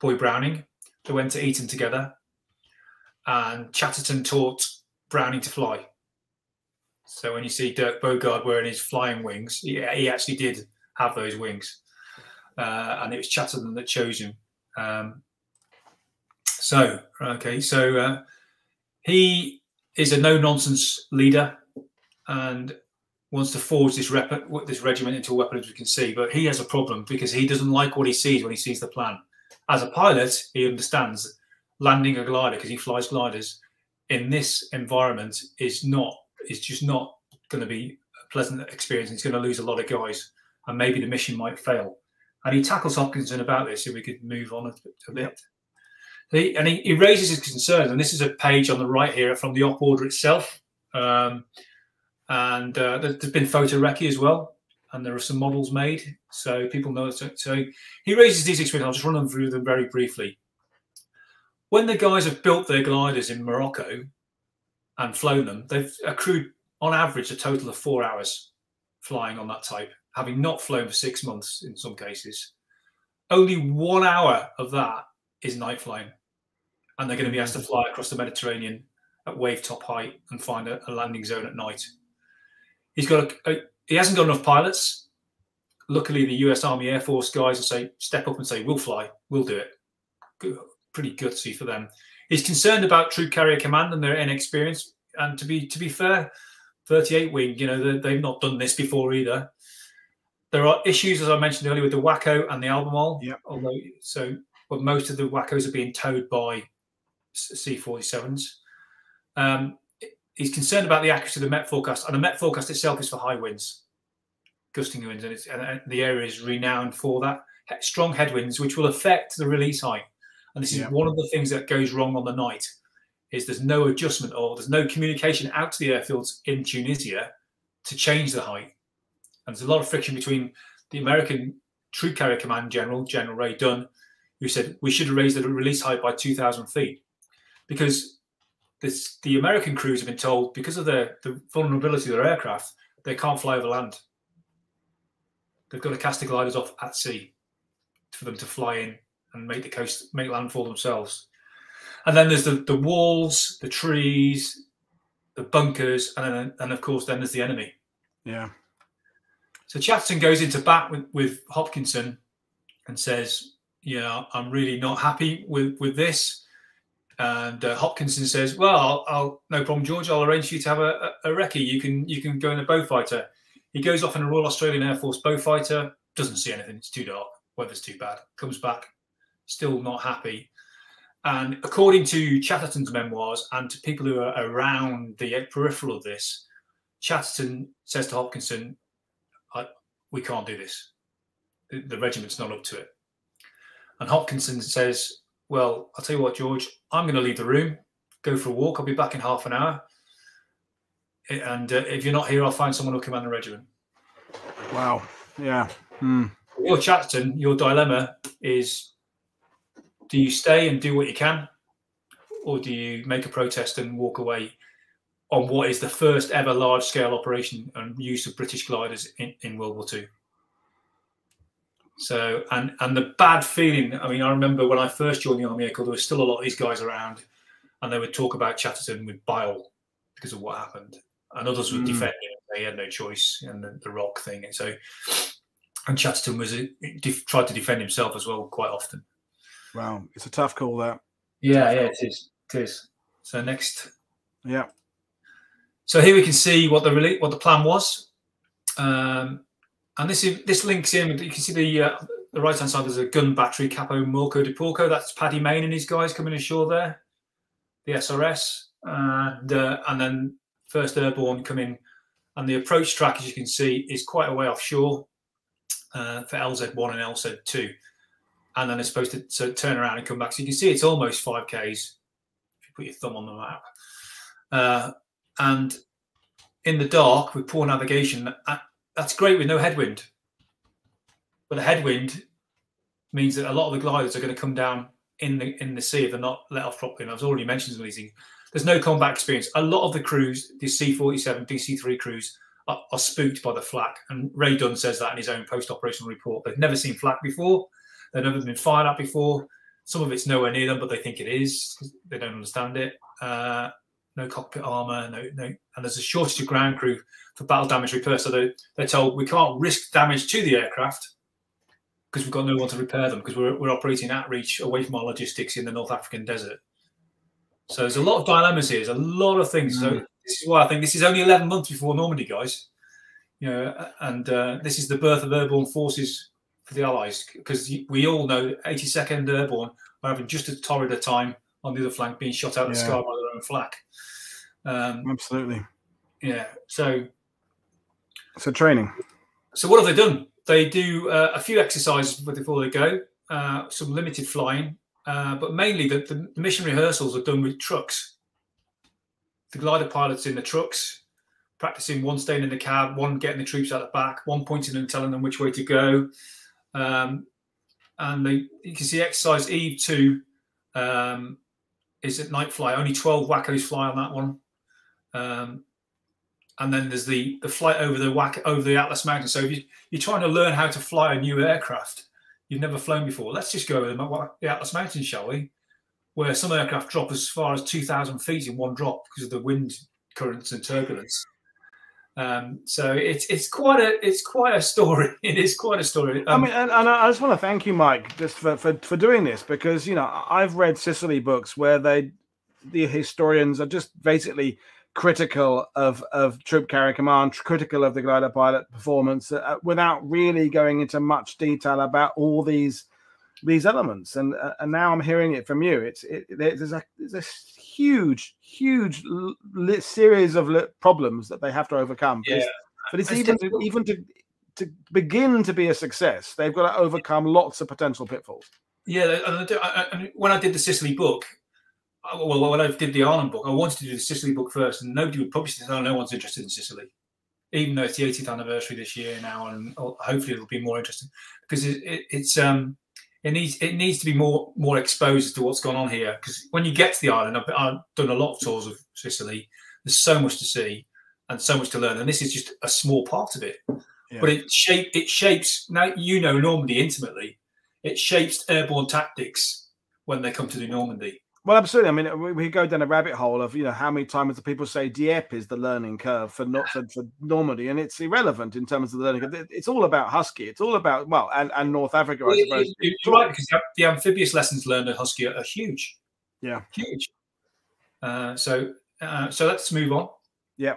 Boy Browning. They went to Eton together, and Chatterton taught Browning to fly. So when you see Dirk Bogarde wearing his flying wings, he, he actually did have those wings, uh, and it was Chatterton that chose him. Um, so okay, so uh, he is a no nonsense leader and wants to forge this rep- this regiment into a weapon, as we can see. But he has a problem because he doesn't like what he sees when he sees the plan. As a pilot, he understands landing a glider because he flies gliders in this environment is not is just not going to be a pleasant experience. He's going to lose a lot of guys, and maybe the mission might fail. And he tackles Hopkinson about this. If we could move on a, a bit. He, and he, he, raises his concerns, and this is a page on the right here from the op order itself. Um, and uh, there's been photo recce as well, and there are some models made, so people know. So, so he raises these experiences. I'll just run them through them very briefly. When the guys have built their gliders in Morocco and flown them, they've accrued on average a total of four hours flying on that type, having not flown for six months in some cases. Only one hour of that is night flying and they're going to be asked to fly across the Mediterranean at wave top height and find a, a landing zone at night. He's got a, a, he hasn't got enough pilots. Luckily, the U.S. Army Air Force guys will say step up and say we'll fly, we'll do it. Good, pretty gutsy for them. He's concerned about troop carrier command and their inexperience. And to be to be fair, 38 wing, you know, they've not done this before either. There are issues, as I mentioned earlier, with the Waco and the Albemarle. Yeah. Although, so, but most of the Wacos are being towed by C47s. Um, he's concerned about the accuracy of the Met forecast, and the Met forecast itself is for high winds, gusting winds, and, and uh, the area is renowned for that. Strong headwinds, which will affect the release height. And this is yeah. one of the things that goes wrong on the night, is there's no adjustment or there's no communication out to the airfields in Tunisia to change the height. And there's a lot of friction between the American Troop Carrier Command General, General Ray Dunn, who said we should have raised the release height by 2,000 feet because this, the American crews have been told because of the, the vulnerability of their aircraft, they can't fly over land. They've got to cast the gliders off at sea for them to fly in and make the coast, make landfall themselves. And then there's the, the walls, the trees, the bunkers, and then, and of course, then there's the enemy. Yeah. So Chatterton goes into bat with, with Hopkinson and says, "Yeah, I'm really not happy with with this." And uh, Hopkinson says, "Well, I'll, I'll, no problem, George. I'll arrange for you to have a, a, a recce. You can you can go in a Beaufighter." He goes off in a Royal Australian Air Force Beaufighter, Doesn't see anything. It's too dark. Weather's too bad. Comes back, still not happy. And according to Chatterton's memoirs and to people who are around the peripheral of this, Chatterton says to Hopkinson, "We can't do this. The, the regiment's not up to it." And Hopkinson says, well, I'll tell you what, George, I'm going to leave the room, go for a walk. I'll be back in half an hour. And uh, if you're not here, I'll find someone who'll command the regiment. Wow. Yeah. Hmm. Your Chatterton, your dilemma is Do you stay and do what you can, or do you make a protest and walk away on what is the first ever large scale operation and use of British gliders in, in World War II? So, and and the bad feeling. I mean, I remember when I first joined the Army there was still a lot of these guys around, and they would talk about Chatterton with bile because of what happened, and others would mm. defend him. They had no choice, and the, the rock thing, and so, and Chatterton was a, tried to defend himself as well quite often. Wow, it's a tough call that. Yeah, tough yeah, call. it is. It is. So next. Yeah. So here we can see what the what the plan was. Um, and this is, this links in. You can see the uh, the right hand side. There's a gun battery Capo Murro di Porco. That's Paddy Mayne and his guys coming ashore there. The SRS and uh, and then First Airborne coming. And the approach track, as you can see, is quite a way offshore uh, for LZ1 and LZ2. And then it's supposed to turn around and come back. So you can see it's almost 5Ks if you put your thumb on the map. Uh, and in the dark with poor navigation, uh, that's great with no headwind. But the headwind means that a lot of the gliders are going to come down in the in the sea if they're not let off properly. And I've already mentioned some of these things. There's no combat experience. A lot of the crews, the C-47, DC-3 crews, are, are, spooked by the flak. And Ray Dunn says that in his own post-operational report. They've never seen flak before. They've never been fired at before. Some of it's nowhere near them, but they think it is. They don't understand it. Uh, no cockpit armor, no, no, and there's a shortage of ground crew for battle damage repair. So they, they're told we can't risk damage to the aircraft because we've got no one to repair them because we're, we're operating at reach away from our logistics in the North African desert. So there's a lot of dilemmas here. There's a lot of things. Mm. So this is why I think this is only 11 months before Normandy, guys. You know, and uh, this is the birth of airborne forces for the Allies because we all know 82nd Airborne are having just a torrid a time on the other flank being shot out yeah. the sky by their own flak. Um, Absolutely. Yeah. So. So training. So what have they done? They do uh, a few exercises before they go, uh, some limited flying, uh, but mainly the, the, mission rehearsals are done with trucks. The glider pilots in the trucks, practicing one staying in the cab, one getting the troops out the back, one pointing and telling them which way to go. Um, and they, you can see exercise Eve 2 um, is at night fly. Only 12 Wacos fly on that one. Um, and then there's the the flight over the whack over the Atlas Mountains. So if you, you're trying to learn how to fly a new aircraft you've never flown before, let's just go over the Atlas Mountains, shall we? Where some aircraft drop as far as 2,000 feet in one drop because of the wind currents and turbulence. Um, so it's it's quite a it's quite a story. It is quite a story. Um, I mean, and, and, I just want to thank you, Mike, just for, for for doing this because you know I've read Sicily books where they the historians are just basically critical of of troop carrier command, critical of the glider pilot performance, uh, without really going into much detail about all these these elements. And uh, and now I'm hearing it from you. It's it, there's a there's a huge huge li- series of problems that they have to overcome. Yeah. But it's, even to, even to to begin to be a success, they've got to overcome lots of potential pitfalls. Yeah, and when I did the Sicily book, well, when I did the Ireland book, I wanted to do the Sicily book first, and nobody would publish it. No one's interested in Sicily, even though it's the 80th anniversary this year now, and hopefully it'll be more interesting because it, it, it's um it needs it needs to be more more exposed to what's gone on here. Because when you get to the island, I've, I've, done a lot of tours of Sicily. There's so much to see and so much to learn, and this is just a small part of it. Yeah. But it shape it shapes now. You know Normandy intimately. It shapes airborne tactics when they come to the Normandy well, absolutely. I mean, we go down a rabbit hole of you know how many times do people say Dieppe is the learning curve for not for, for Normandy, and it's irrelevant in terms of the learning curve. It's all about Husky. It's all about well, and, and North Africa, I suppose. You're right because the amphibious lessons learned at Husky are, huge. Yeah, huge. Uh, so, uh, so let's move on. Yeah.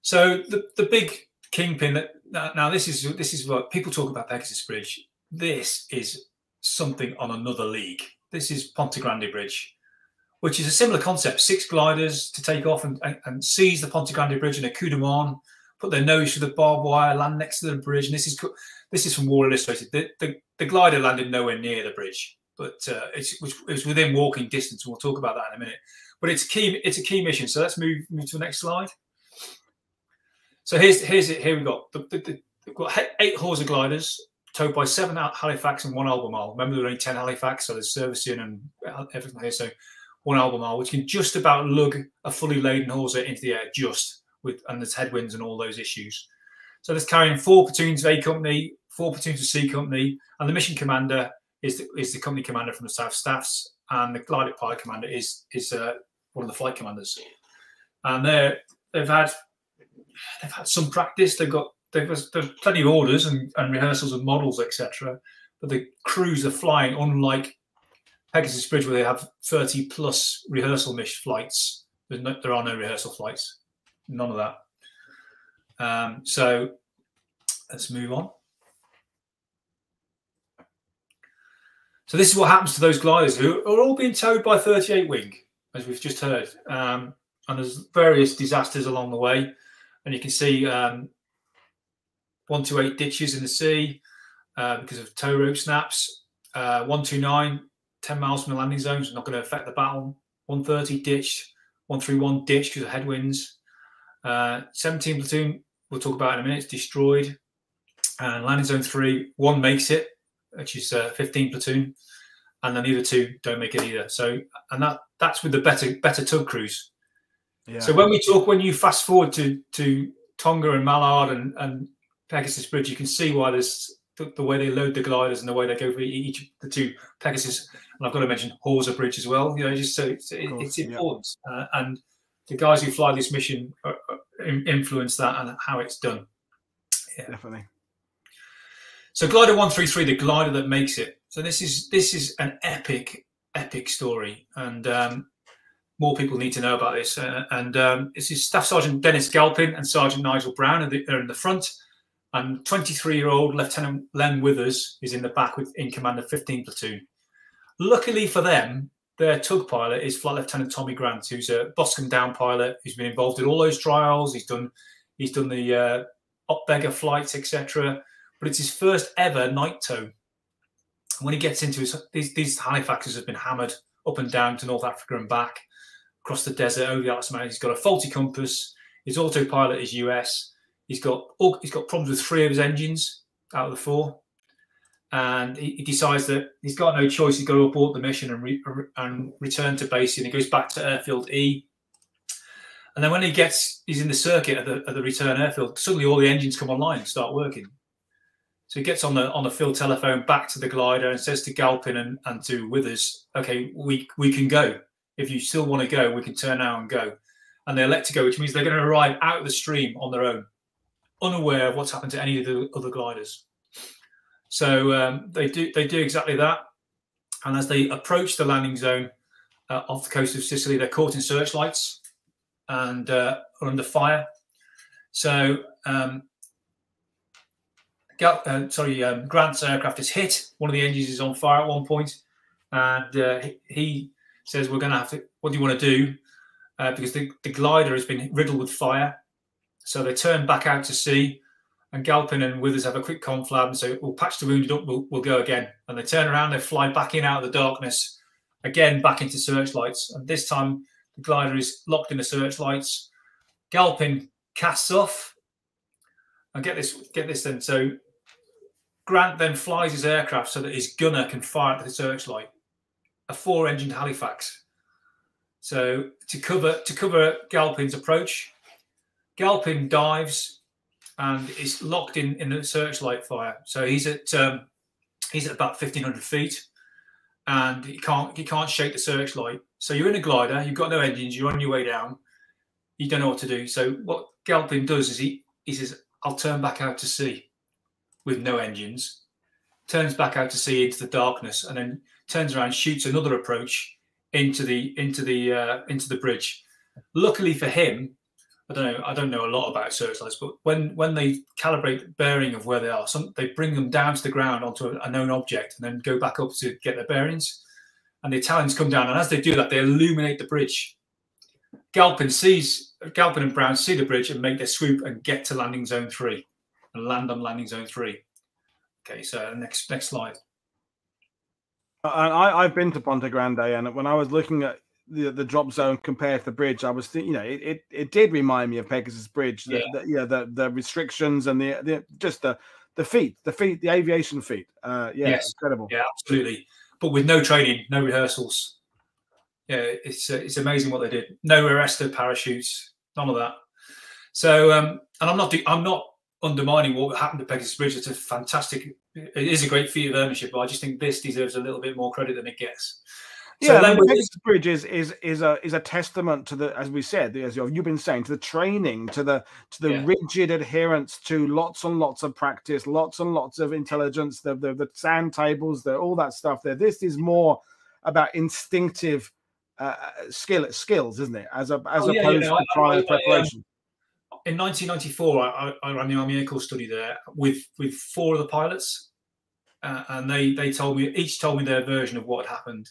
So the the big kingpin that now this is this is what people talk about Pegasus Bridge. This is something on another league this is Ponte Grande Bridge, which is a similar concept. Six gliders to take off and, and, and seize the Ponte Grande Bridge in a coup de main, put their nose through the barbed wire, land next to the bridge. And this is this is from War Illustrated. The, the, the glider landed nowhere near the bridge, but uh, it's, within walking distance. We'll talk about that in a minute. But it's key. It's a key mission. So let's move move to the next slide. So here's here's it. Here we got the, the, the we've got eight Horsa gliders towed by seven Halifax and one Albemarle. Remember, there were only 10 Halifax, so there's servicing and everything here. So one Albemarle, which can just about lug a fully laden Horsa into the air, just with, and there's headwinds and all those issues. So there's carrying four platoons of A Company, four platoons of C Company, and the mission commander is the, is the company commander from the South Staffs, and the glider pilot commander is is uh, one of the flight commanders. And they they've had they've had some practice. They've got there's, there's plenty of orders and, and rehearsals of models, etc. But the crews are flying, unlike Pegasus Bridge, where they have 30 plus rehearsal flights. No, there are no rehearsal flights, none of that. Um, so let's move on. So this is what happens to those gliders who are all being towed by 38 wing, as we've just heard. Um, and there's various disasters along the way. And you can see um, 128 ditches in the sea uh, because of tow rope snaps. Uh, 129, 10 miles from the landing zones, not going to affect the battle. 130 ditched, 131 ditched because of headwinds. Uh, 17 platoon, we'll talk about in a minute, it's destroyed. And landing zone three, one makes it, which is uh, 15 platoon, and then the other two don't make it either. So, and that that's with the better better tug crews. Yeah. So when we talk, when you fast forward to to Tonga and Mallard and, and Pegasus Bridge, you can see why there's the, the, way they load the gliders and the way they go for each of the two Pegasus. And I've got to mention Horsa Bridge as well. You know, just so it's, course, it's important. Yeah. Uh, and the guys who fly this mission uh, uh, influence that and how it's done. Yeah. Definitely. So glider one three three, the glider that makes it. So this is this is an epic epic story, and um, more people need to know about this. Uh, and um, this is Staff Sergeant Dennis Galpin and Sergeant Nigel Brown are in the front. And 23 year old Lieutenant Len Withers is in the back with in command of 15 platoon. Luckily for them, their tug pilot is Flight Lieutenant Tommy Grant, who's a Boscombe Down pilot who's been involved in all those trials. He's done he's done the uh, flights, etc. But it's his first ever night tow. When he gets into his these, these Halifaxes have been hammered up and down to North Africa and back across the desert over the Atlas Mountains. He's got a faulty compass. His autopilot is US He's got he's got problems with three of his engines out of the four, and he, he decides that he's got no choice. He's got to abort the mission and re, and return to base. And he goes back to airfield E. And then when he gets, he's in the circuit at the, at the return airfield. Suddenly, all the engines come online and start working. So he gets on the on the field telephone back to the glider and says to Galpin and, and to Withers, "Okay, we we can go. If you still want to go, we can turn now and go." And they elect to go, which means they're going to arrive out of the stream on their own unaware of what's happened to any of the other gliders. So um, they do they do exactly that. And as they approach the landing zone uh, off the coast of Sicily, they're caught in searchlights and uh, are under fire. So um, uh, sorry, um, Grant's aircraft is hit. One of the engines is on fire at one point, and uh, he says, "We're going to have to. What do you want to do?" Uh, because the, the glider has been riddled with fire, so they turn back out to sea, and Galpin and Withers have a quick conflab and say, "We'll patch the wounded up. We'll, we'll go again." And they turn around, they fly back in out of the darkness, again back into searchlights. And this time, the glider is locked in the searchlights. Galpin casts off. And get this, get this then. So Grant then flies his aircraft so that his gunner can fire at the searchlight, a four-engined Halifax. So to cover to cover Galpin's approach, Galpin dives and is locked in in the searchlight fire. So he's at um, he's at about fifteen hundred feet, and he can't he can't shake the searchlight. So you're in a glider, you've got no engines, you're on your way down, you don't know what to do. So what Galpin does is he he says, "I'll turn back out to sea with no engines." Turns back out to sea into the darkness, and then turns around, shoots another approach into the into the uh, into the bridge. Luckily for him, I don't know. I don't know a lot about searchlights, but when when they calibrate the bearing of where they are, some they bring them down to the ground onto a, known object and then go back up to get their bearings. And the Italians come down, and as they do that, they illuminate the bridge. Galpin sees Galpin and Brown see the bridge and make their swoop and get to landing zone three, and land on landing zone three. Okay, so next next slide. And I, I've been to Ponte Grande, and when I was looking at the the drop zone compared to the bridge, I was thinking, you know, it, it, it did remind me of Pegasus Bridge. The, yeah. The, yeah, the the restrictions and the, the just the the feat, the feat, the aviation feat. Uh, yeah, Yes. incredible. Yeah, absolutely. But with no training, no rehearsals. Yeah, it's uh, it's amazing what they did. No arrested parachutes, none of that. So, um, and I'm not I'm not undermining what happened to Pegasus Bridge. It's a fantastic, it is a great feat of ownership. But I just think this deserves a little bit more credit than it gets. So yeah, then I mean, the this- Bridge is is is a is a testament to the, as we said, as you've been saying, to the training, to the to the Yeah. rigid adherence to lots and lots of practice, lots and lots of intelligence, the the, the sand tables, the all that stuff. There, this is more about instinctive uh, skill skills, isn't it? As a as Oh, yeah, opposed you know, to prior I- I, um, preparation. in 1994, I, I I ran the Army Air Corps study there with with four of the pilots, uh, and they they told me each told me their version of what had happened,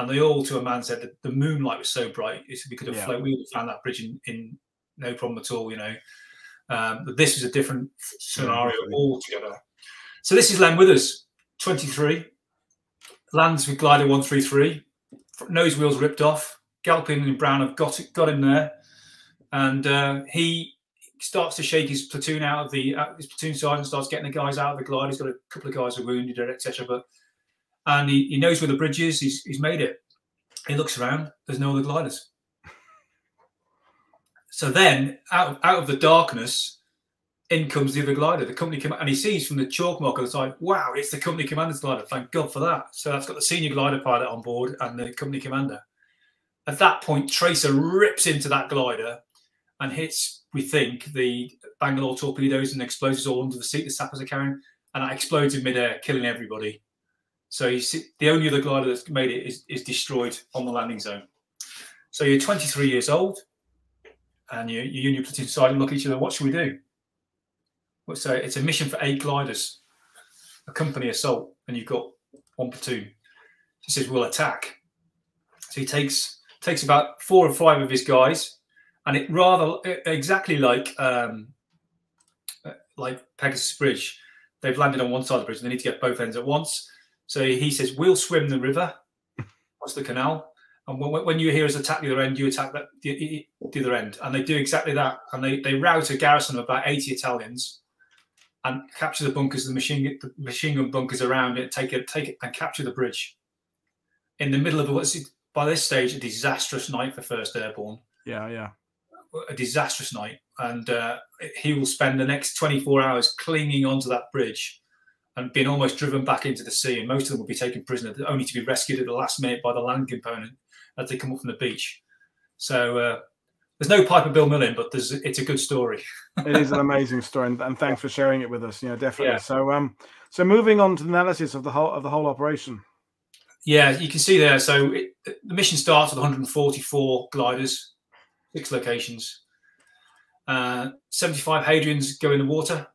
and they all to a man said that the moonlight was so bright, we could have Yeah. flown, we would have found that bridge in, in no problem at all, you know. Um, but this was a different scenario altogether. So this is Len Withers, 23, lands with glider 133, nose wheels ripped off. Galpin and Brown have got it, got in there, and uh, he starts to shake his platoon out of the uh, his platoon sergeant starts getting the guys out of the glider. He's got a couple of guys who are wounded, etc. But and he, he knows where the bridge is. He's he's made it. He looks around. There's no other gliders. So then, out of, out of the darkness, in comes the other glider. The company com- and he sees from the chalk mark on the side, wow, it's the company commander's glider. Thank God for that. So that's got the senior glider pilot on board and the company commander. At that point, Tracer rips into that glider and hits, we think, the Bangalore torpedoes and explodes all under the seat the sappers are carrying, and that explodes in midair, killing everybody. So you see, the only other glider that's made it is, is destroyed on the landing zone. So you're 23 years old, and you, you and your platoon sergeant look at each other. What should we do? So it's a mission for eight gliders, a company assault, and you've got one platoon. He says we'll attack. So he takes takes about four or five of his guys, and it rather exactly like um, like Pegasus Bridge. They've landed on one side of the bridge, and they need to get both ends at once. So he says, "We'll swim the river. What's the canal?" And when, when you hear us attack the other end, you attack that the, the other end, and they do exactly that. And they they rout a garrison of about eighty Italians, and capture the bunkers, the machine the machine gun bunkers around it, take it, take it, and capture the bridge. In the middle of what's by this stage a disastrous night for First Airborne Yeah, yeah. a disastrous night, and uh, he will spend the next 24 hours clinging onto that bridge and being almost driven back into the sea. And most of them will be taken prisoner, only to be rescued at the last minute by the land component as they come up from the beach. So uh, there's no Piper Bill Millin, but there's it's a good story. it is an amazing story, and, and thanks for sharing it with us. Yeah, definitely. Yeah. So, um, so moving on to the analysis of the whole of the whole operation. Yeah, you can see there. So it, the mission starts with 144 gliders, six locations. Uh, 75 Hadrians go in the water,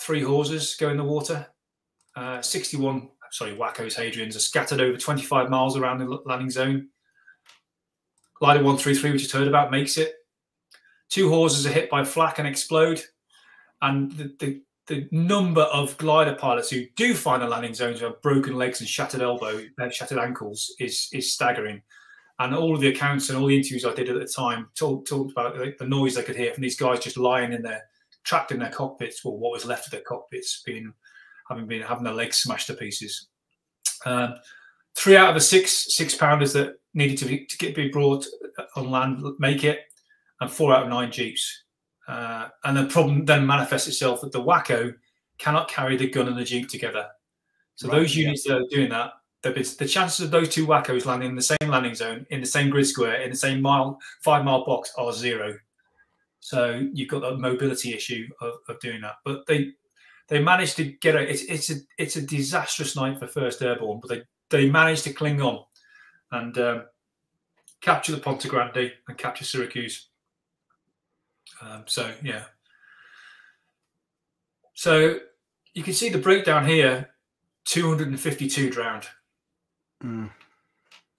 three Horsas go in the water. Uh, 61, sorry, Wacos Hadrians are scattered over 25 miles around the landing zone. Glider 133, which is heard about, makes it. Two Horsas are hit by flak and explode. And the, the the number of glider pilots who do find the landing zones have broken legs and shattered elbow, uh, shattered ankles is is staggering. And all of the accounts and all the interviews I did at the time talked talked about the, noise they could hear from these guys just lying in their trapped in their cockpits, or what was left of their cockpits, being having been having their legs smashed to pieces. Um, three out of the six six pounders that needed to be to get be brought on land make it, and four out of nine jeeps. Uh, and the problem then manifests itself that the Waco cannot carry the gun and the Jeep together. So Right, those yeah. units that are doing that, the, the chances of those two Wacos landing in the same landing zone, in the same grid square, in the same mile five mile box are zero. So you've got that mobility issue of, of doing that. But they they managed to get it. It's it's a it's a disastrous night for First Airborne, but they they managed to cling on and um, capture the Ponte Grande and capture Syracuse. Um, so yeah. So you can see the breakdown here: 252 drowned. Mm.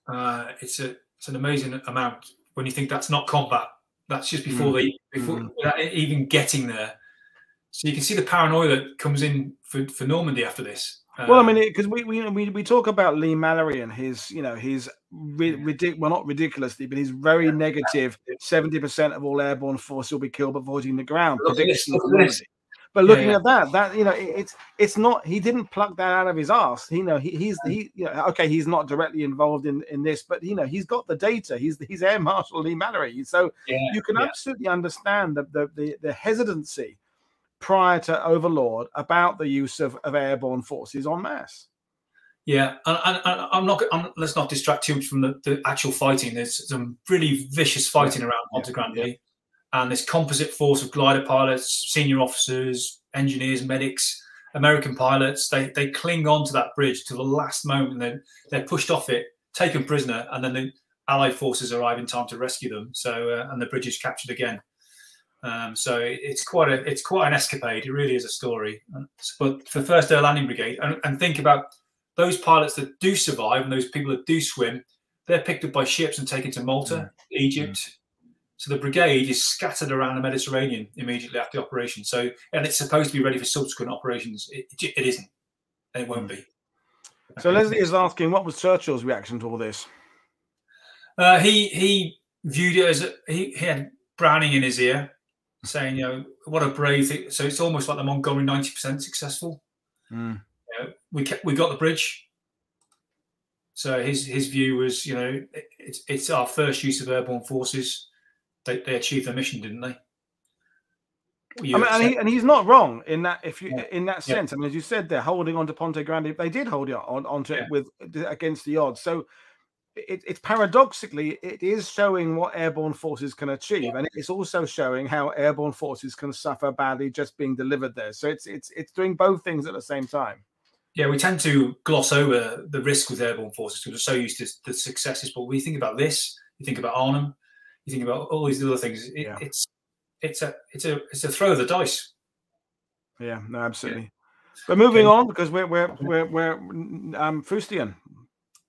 Uh, it's a it's an amazing amount when you think that's not combat. That's just before they before Mm. even getting there. So you can see the paranoia that comes in for, for Normandy after this. Well, I Um, mean, because we, we we we talk about Leigh-Mallory and his, you know, his ri- ridic- well, not ridiculously, but his very negative. Seventy percent of all airborne force will be killed before hitting the ground. Look this, prediction look this. But looking yeah, yeah. at that, that you know, it, it's it's not. He didn't pluck that out of his ass. You know, he, he's he. You know, okay, he's not directly involved in in this, but you know, he's got the data. He's he's Air Marshal Leigh-Mallory, so yeah, you can absolutely understand the, the the the hesitancy prior to Overlord about the use of, of airborne forces en masse. Yeah, and, and, and I'm not. I'm, let's not distract too much from the, the, actual fighting. There's some really vicious fighting around Montegrande, yeah. And this composite force of glider pilots, senior officers, engineers, medics, American pilots. They they cling on to that bridge to the last moment. And then they're pushed off it, taken prisoner, and then the Allied forces arrive in time to rescue them. So uh, and the bridge is captured again. Um, so it's quite a it's quite an escapade. It really is a story. But for First Air Landing Brigade, and, and think about those pilots that do survive and those people that do swim, they're picked up by ships and taken to Malta, mm. Egypt. So the brigade is scattered around the Mediterranean immediately after the operation. So and it's supposed to be ready for subsequent operations. It, it isn't. And it won't be. So Leslie is asking, what was Churchill's reaction to all this? Uh, he he viewed it as a, he, he had Browning in his ear, saying, you know, what a brave thing. So it's almost like the Montgomery ninety percent successful. Mm know, we kept, we got the bridge. So his his view was, you know, it's it's our first use of airborne forces. They, they achieved their mission, didn't they? I mean, and, he, and, he's not wrong in that. If you yeah. in that sense, yeah. I mean, as you said, they're holding on to Ponte Grande. They did hold on onto yeah. it with against the odds. So it, it's paradoxically it is showing what airborne forces can achieve, and it's also showing how airborne forces can suffer badly just being delivered there. So it's it's it's doing both things at the same time yeah, we tend to gloss over the risk with airborne forces because we're so used to the successes. But when you think about this, you think about Arnhem, you think about all these other things. It, yeah. It's it's a it's a it's a throw of the dice. Yeah, no, absolutely. Yeah. But moving okay. on because we're we're we're we're um Fustian.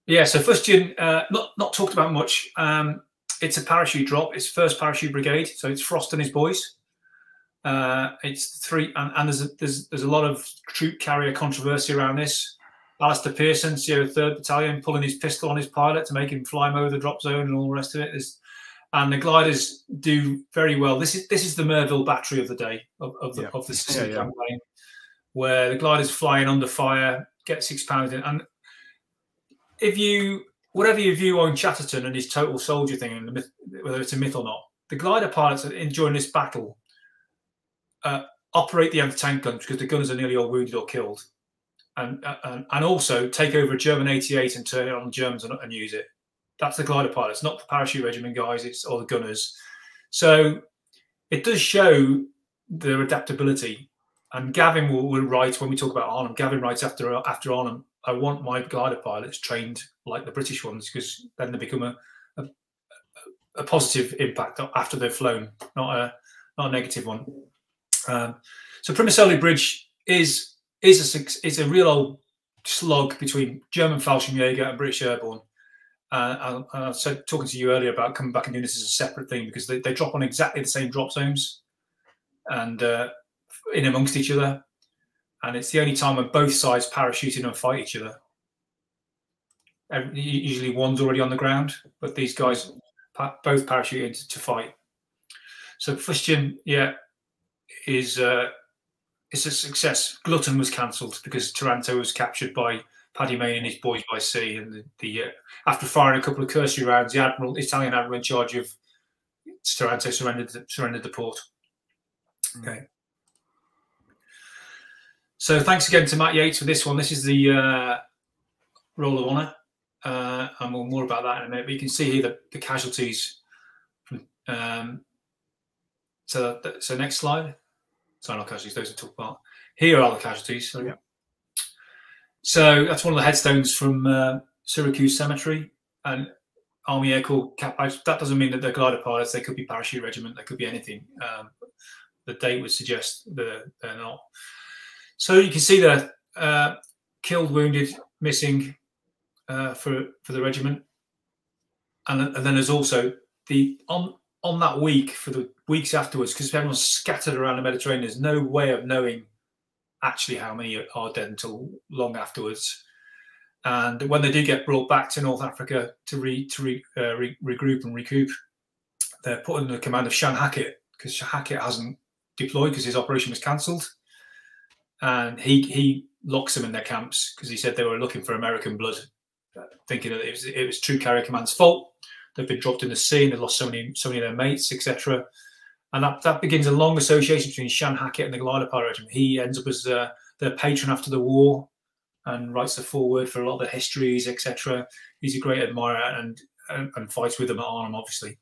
Yeah, so Fustian, uh, not not talked about much. Um, it's a parachute drop. It's first parachute brigade, so it's Frost and his boys. Uh, it's three, and, and there's, a, there's there's a lot of troop carrier controversy around this. Alastair Pearson, Sierra Third Battalion, pulling his pistol on his pilot to make him fly him over the drop zone and all the rest of it. There's, and the gliders do very well. This is this is the Merville battery of the day of, of the yeah. of the yeah, yeah. campaign, where the gliders flying under fire, get six pounds in, and if you whatever your view on Chatterton and his total soldier thing, and myth, whether it's a myth or not, the glider pilots enjoying this battle uh, operate the anti-tank guns because the gunners are nearly all wounded or killed, and and, and also take over a German 88 and turn it on the Germans and, and use it. That's the glider pilots, not the parachute regiment guys. It's all the gunners. So it does show their adaptability. And Gavin will, will write when we talk about Arnhem. Gavin writes after after Arnhem. I want my glider pilots trained like the British ones because then they become a, a, a positive impact after they've flown, not a not a negative one. Um, so Primosole Bridge is is a is a real old slog between German Fallschirmjäger and British Airborne. Uh, I, I said talking to you earlier about coming back and doing this as a separate thing because they, they drop on exactly the same drop zones and uh, in amongst each other, and it's the only time when both sides parachute in and fight each other. Usually one's already on the ground, but these guys both parachute in to, to fight. So Fustian, yeah, is uh, is a success. Glutton was cancelled because Taranto was captured by Paddy Mayne and his boys by sea, and the, the uh, after firing a couple of cursory rounds, the admiral, Italian admiral in charge of Taranto, surrendered the, surrendered the port. Hmm. Okay. So thanks again to Matt Yates for this one. This is the uh, Roll of Honour, uh, and we'll more about that in a minute. But you can see here the, the casualties. Um, so, so next slide. Sorry, not casualties, those are talk about. Here are the casualties. So, yeah. So that's one of the headstones from uh, Syracuse Cemetery and Army Air Corps cap. That doesn't mean that they're glider pilots. They could be parachute regiment. They could be anything. Um, the date would suggest that they're not. So you can see the uh, killed, wounded, missing uh, for for the regiment, and, and then there's also the on on that week for the weeks afterwards, because everyone's scattered around the Mediterranean, there's no way of knowing actually how many are dead until long afterwards. And when they do get brought back to North Africa to re, to re, uh, re, regroup and recoup, they're put under the command of Shan Hackett because Hackett hasn't deployed because his operation was cancelled. and he he locks them in their camps because he said they were looking for American blood, thinking that it was it was Troop Carrier Command's fault. They've been dropped in the sea and they've lost so many so many of their mates, etc. And that, that begins a long association between Shan Hackett and the Glider Pilot Regiment. He ends up as uh, patron after the war and writes the foreword for a lot of the histories, etc. He's a great admirer and, and, and fights with them at Arnhem, obviously.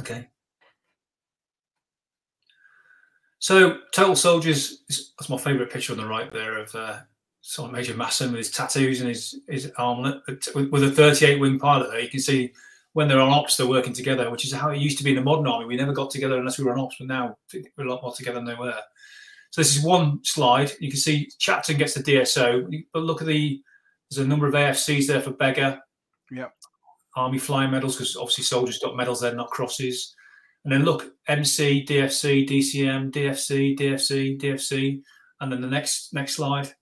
Okay. So, Total Soldiers, that's my favourite picture on the right there of uh, Sergeant Major Masson with his tattoos and his, his armlet. With a 38 wing pilot there, you can see when they're on ops, they're working together, which is how it used to be in the modern army. We never got together unless we were on ops, but now we're a lot more together than they were. So this is one slide. You can see Chatterton gets the DSO, but look at the there's a number of AFCs there for Beggar. Yeah. Army flying medals because obviously soldiers got medals there, not crosses. And then look, MC, DFC, DCM, DFC, DFC, DFC, and then the next next slide.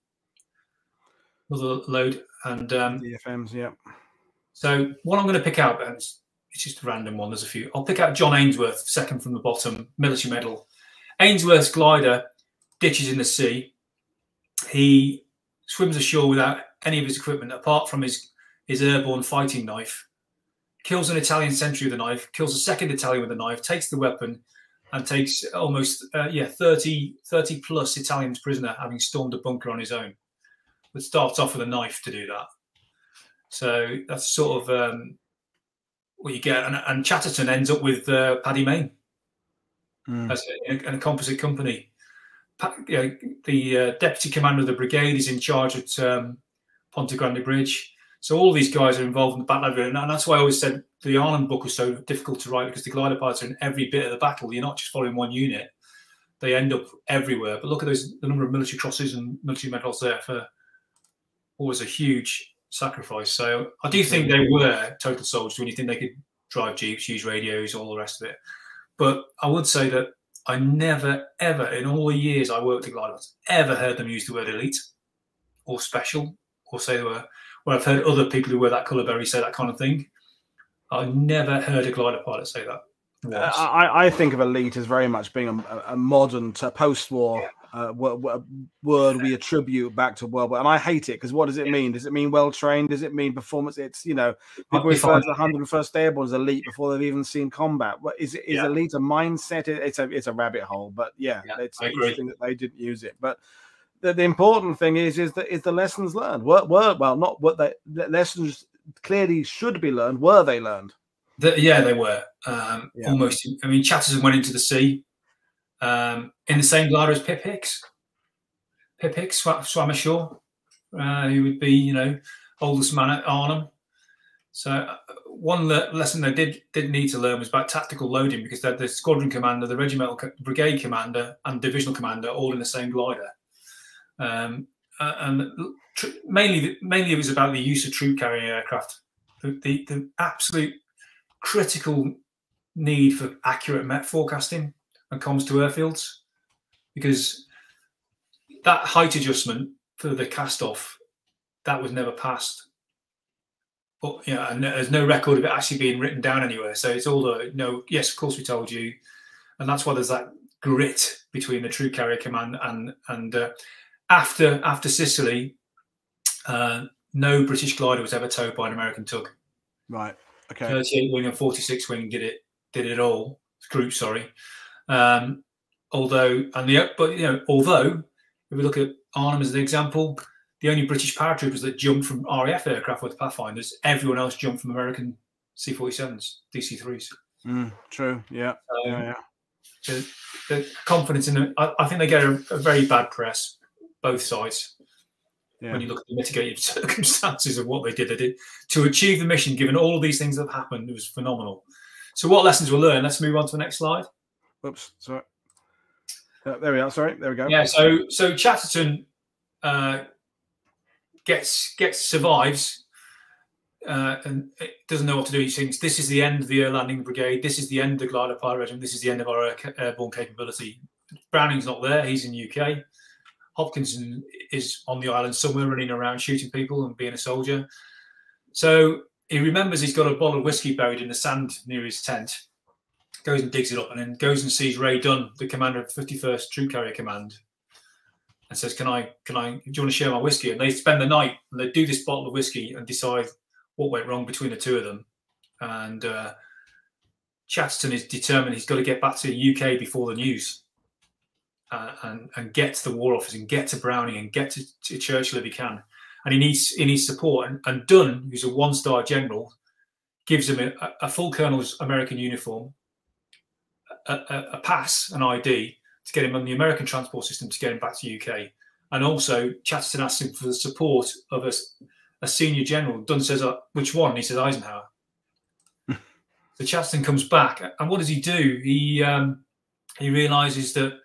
Another load and um, DFMs, yeah. So what I'm going to pick out, and it's, just a random one. There's a few. I'll pick out John Ainsworth, second from the bottom, military medal. Ainsworth's glider ditches in the sea. He swims ashore without any of his equipment apart from his his airborne fighting knife. Kills an Italian sentry with a knife. Kills a second Italian with a knife. Takes the weapon and takes almost uh, yeah 30, 30 plus Italians prisoner, having stormed a bunker on his own. But starts off with a knife to do that. So that's sort of um, what you get. And, and Chatterton ends up with uh, Paddy Mayne mm. as a, a, composite company. You know, the uh, deputy commander of the brigade is in charge at um, Ponte Grande Bridge. So all these guys are involved in the battle, and that's why I always said the Arnhem book was so difficult to write because the glider pilots are in every bit of the battle. You're not just following one unit; they end up everywhere. But look at those the number of military crosses and military medals there for always a huge sacrifice. So I do think they were total soldiers when you think they could drive jeeps, use radios, all the rest of it. But I would say that I never, ever, in all the years I worked at Gliders, ever heard them use the word elite or special or say they were. Well, I've heard other people who wear that colour berry say that kind of thing. I never heard a glider pilot say that. Uh, I, I, think of elite as very much being a, a modern post-war yeah uh, word we attribute back to World War. And I hate it because what does it mean? Does it mean well trained? Does it mean performance? It's you know people refer to the 101st Airborne as elite before they've even seen combat. What is it? Is yeah. elite a mindset? It's a it's a rabbit hole. But yeah, yeah it's interesting that they didn't use it. But the, the important thing is is that is the lessons learned. Were, were well not what the lessons clearly should be learned. Were they learned? The, yeah, they were um, yeah. almost. I mean, Chatterton went into the sea um, in the same glider as Pip Hicks. Pip Hicks swam, swam ashore, uh, who would be, you know, oldest man at Arnhem. So uh, one le- lesson they did did need to learn was about tactical loading because they're the squadron commander, the regimental co- brigade commander, and divisional commander all in the same glider. Um, uh, and mainly, mainly it was about the use of troop carrying aircraft. The, the, the absolute critical need for accurate met forecasting and comes to airfields because that height adjustment for the cast off that was never passed. But yeah, and there's no record of it actually being written down anywhere. So it's all the no, yes, of course we told you, and that's why there's that grit between the Troop Carrier Command and and uh, after after Sicily, uh, no British glider was ever towed by an American tug. Right. Okay. 38 wing and 46 wing did it did it all. Group, sorry. Um, although, and the but you know, although if we look at Arnhem as an example, the only British paratroopers that jumped from RAF aircraft were the Pathfinders. Everyone else jumped from American C-47s, DC-3s. Mm, true. Yeah. Um, yeah. yeah. The, the, confidence in them, I, I think they get a, a, very bad press, both sides. Yeah. When you look at the mitigated circumstances of what they did, they did to achieve the mission. Given all of these things that have happened, it was phenomenal. So, what lessons were learned? Let's move on to the next slide. Oops, sorry. Uh, there we are. Sorry, there we go. Yeah. So so Chatterton uh, gets gets survives uh, and doesn't know what to do. He thinks this is the end of the air landing brigade. This is the end of the glider pilot regiment. This is the end of our airborne capability. Browning's not there. He's in UK. Hopkinson is on the island somewhere, running around shooting people and being a soldier. So he remembers he's got a bottle of whiskey buried in the sand near his tent goes and digs it up, and then goes and sees Ray Dunn, the commander of 51st Troop Carrier Command, and says, "Can I? Can I? Do you want to share my whiskey?" And they spend the night and they do this bottle of whiskey and decide what went wrong between the two of them. And uh, Chatterton is determined he's got to get back to the UK before the news. Uh, and, and get to the War Office and get to Browning and get to, to Churchill if he can. And he needs he needs support. And, and Dunn, who's a one star general, gives him a, a, full colonel's American uniform, a, a, pass, an ID to get him on the American transport system to get him back to UK. And also, Chatterton asks him for the support of a, a senior general. Dunn says, uh, "Which one?" And he says, "Eisenhower." so Chatterton comes back, and what does he do? He um, he realizes that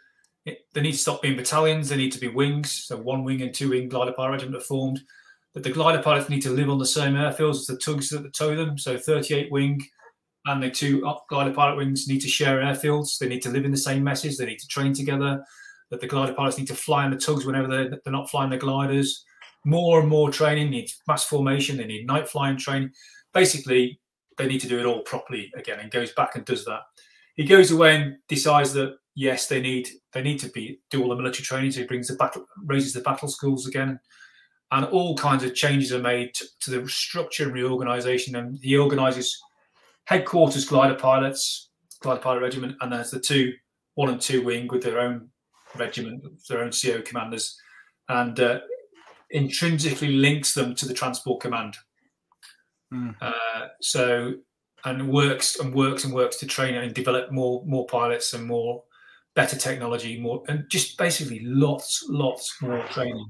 they need to stop being battalions. They need to be wings. So one wing and two wing glider pilot regiment are formed. That the glider pilots need to live on the same airfields as the tugs that tow them. So 38 wing and the two glider pilot wings need to share airfields. They need to live in the same messes. They need to train together. That the glider pilots need to fly on the tugs whenever they're, they're not flying the gliders. More and more training needs mass formation. They need night flying training. Basically, they need to do it all properly again and goes back and does that. He goes away and decides that yes, they need they need to be do all the military training. So he brings the battle raises the battle schools again, and all kinds of changes are made to, to the structure and reorganisation. And he organises headquarters glider pilots, glider pilot regiment, and there's the two one and two wing with their own regiment, their own CO commanders, and uh, intrinsically links them to the transport command. Mm. Uh, so and works and works and works to train and develop more more pilots and more better technology, more and just basically lots, lots more training.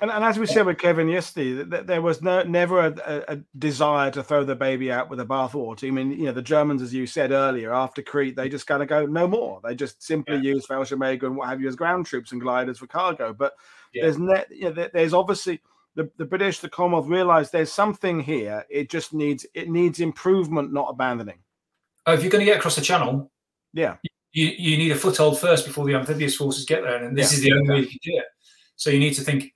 And, and as we said with Kevin yesterday, that there was no never a, a, desire to throw the baby out with the bathwater. I mean, you know, the Germans, as you said earlier, after Crete, they just kind of go no more. They just simply yeah. use Fallschirmjäger and what have you as ground troops and gliders for cargo. But yeah. there's ne- you know, there's obviously the, the British, the Commonwealth realised there's something here. It just needs it needs improvement, not abandoning. Oh, if you're going to get across the channel, yeah, you, you need a foothold first before the amphibious forces get there, and this yeah, is the only way you can do it. So you need to think,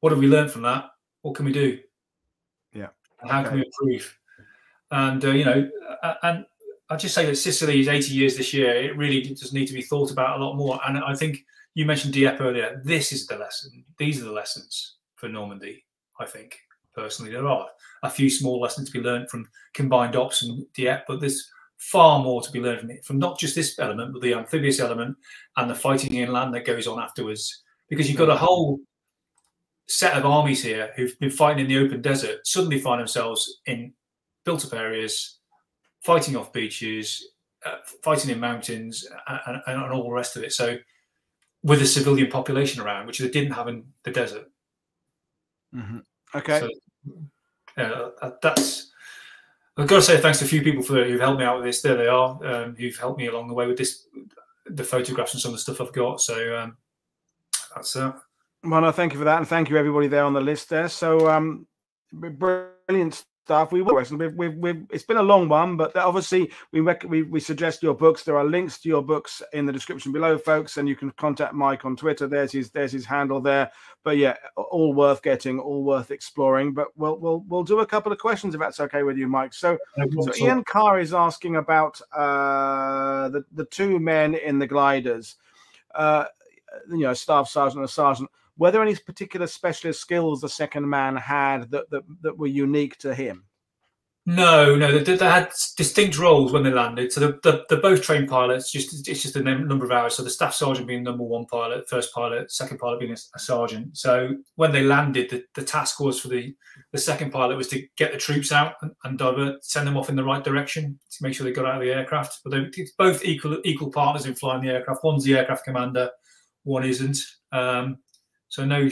what have we learned from that? What can we do? Yeah. And how okay. can we improve? And uh, you know, and I just say that Sicily is 80 years this year. It really does need to be thought about a lot more. And I think you mentioned Dieppe earlier. This is the lesson. These are the lessons for Normandy. I think personally, there are a few small lessons to be learned from combined ops and Dieppe, but there's far more to be learned from it, from not just this element, but the amphibious element and the fighting inland that goes on afterwards. Because you've got a whole set of armies here who've been fighting in the open desert, suddenly find themselves in built up areas, fighting off beaches, uh, fighting in mountains, and, and, and, all the rest of it. So, with a civilian population around, which they didn't have in the desert. Mm-hmm. Okay. So, uh, that's I've got to say thanks to a few people for who've helped me out with this. There they are, um, who've helped me along the way with this, the photographs and some of the stuff I've got. So um, that's it. Uh, well, no, thank you for that, and thank you everybody there on the list there. So, um, brilliant stuff. We will. We've, we've, we've, it's been a long one, but obviously we, rec- we we suggest your books. There are links to your books in the description below, folks, and you can contact Mike on Twitter. There's his there's his handle there. But yeah, all worth getting, all worth exploring. But we'll we'll we'll do a couple of questions if that's okay with you, Mike. So, so Ian Carr is asking about uh, the the two men in the gliders. Uh, you know, staff sergeant and sergeant were there any particular specialist skills the second man had that that, that were unique to him? No, no, they, they had distinct roles when they landed. So they're, they're, both trained pilots. Just it's just a number of hours. So the staff sergeant being number one pilot, first pilot, second pilot being a, a sergeant. So when they landed, the, the task was for the the second pilot was to get the troops out and, and divert, send them off in the right direction to make sure they got out of the aircraft. But they, it's both equal equal partners in flying the aircraft. One's the aircraft commander, one isn't. Um, so no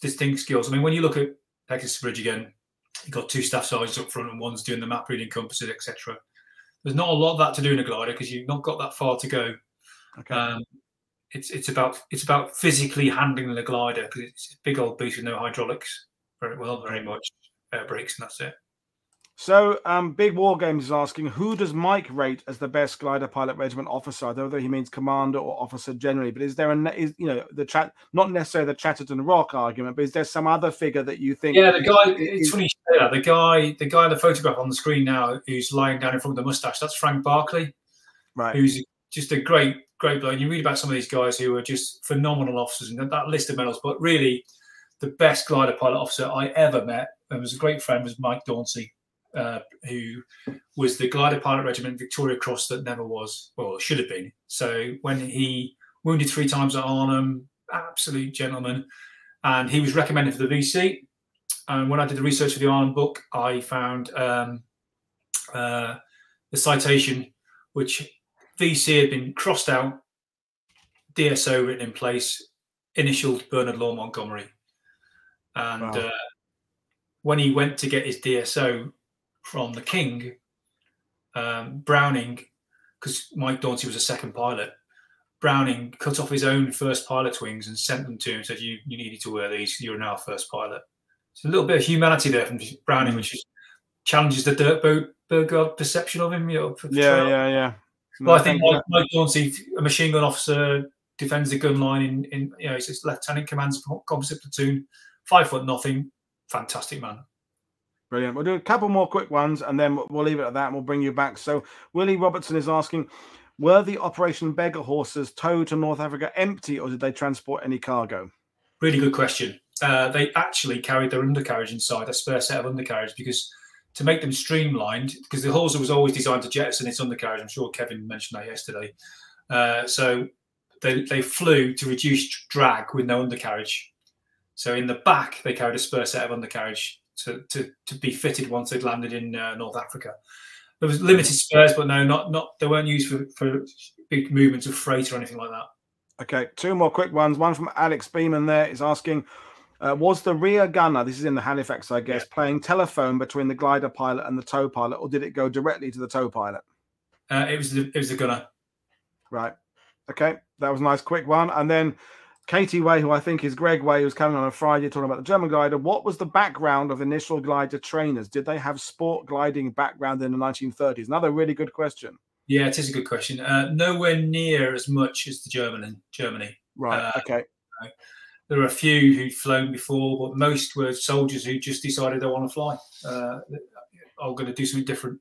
distinct skills. I mean, when you look at Pegasus Bridge again, you've got two staff sergeants up front and one's doing the map reading compasses, etc. There's not a lot of that to do in a glider because you've not got that far to go. Okay. Um, it's it's about it's about physically handling the glider because it's a big old beast with no hydraulics. Very well, very much air brakes, and that's it. So, um, Big War Games is asking who does Mike rate as the best glider pilot regiment officer? I don't Whether he means commander or officer generally, but is there a is you know the chat not necessarily the Chatterton Rock argument, but is there some other figure that you think? Yeah, the guy. It's funny you say that. The guy, the guy in the photograph on the screen now, who's lying down in front of the mustache, that's Frank Barclay, right? Who's just a great, great bloke. And you read about some of these guys who are just phenomenal officers and that list of medals, but really the best glider pilot officer I ever met and was a great friend was Mike Dauncey, uh, who was the glider pilot regiment Victoria Cross that never was, or should have been. So when he wounded three times at Arnhem, absolute gentleman, and he was recommended for the VC. And when I did the research for the Arnhem book, I found um, uh, the citation, which VC had been crossed out, DSO written in place, initialed Bernard Law Montgomery. And wow. uh, when he went to get his DSO from the King, um, Browning, because Mike Dauncey was a second pilot, Browning cut off his own first pilot's wings and sent them to him. Said, "You you needed to wear these. You're now first pilot." It's a little bit of humanity there from Browning, which is, challenges the Dirk Bo- Bogarde perception of him. You know, yeah, yeah, yeah. Well, I think Mike, Mike Dauncey, a machine gun officer, defends the gun line in, in you know, he's lieutenant commands composite platoon, five foot nothing, fantastic man. Brilliant. We'll do a couple more quick ones and then we'll leave it at that and we'll bring you back. So Willie Robertson is asking, were the Operation Beggar Horsas towed to North Africa empty or did they transport any cargo? Really good question. Uh, they actually carried their undercarriage inside, a spare set of undercarriage, because to make them streamlined, because the Horsa was always designed to jettison its undercarriage. I'm sure Kevin mentioned that yesterday. Uh, so they, they flew to reduce drag with no undercarriage. So in the back, they carried a spare set of undercarriage to, to, to be fitted once they'd landed in uh, North Africa. There was limited spares, but no, not not they weren't used for, for big movements of freight or anything like that. Okay, two more quick ones. One from Alex Beeman there is asking, uh, was the rear gunner, this is in the Halifax, I guess, yeah. playing telephone between the glider pilot and the tow pilot, or did it go directly to the tow pilot? Uh, it was the, it was the gunner. Right. Okay, that was a nice quick one. And then Katie Way, who I think is Greg Way, who's coming on a Friday talking about the German glider. What was the background of initial glider trainers? Did they have sport gliding background in the 1930s? Another really good question. Yeah, it is a good question. Uh, nowhere near as much as the German in Germany. Right. Uh, okay. there are a few who'd flown before, but most were soldiers who just decided they want to fly. Uh, I'm going to do something different.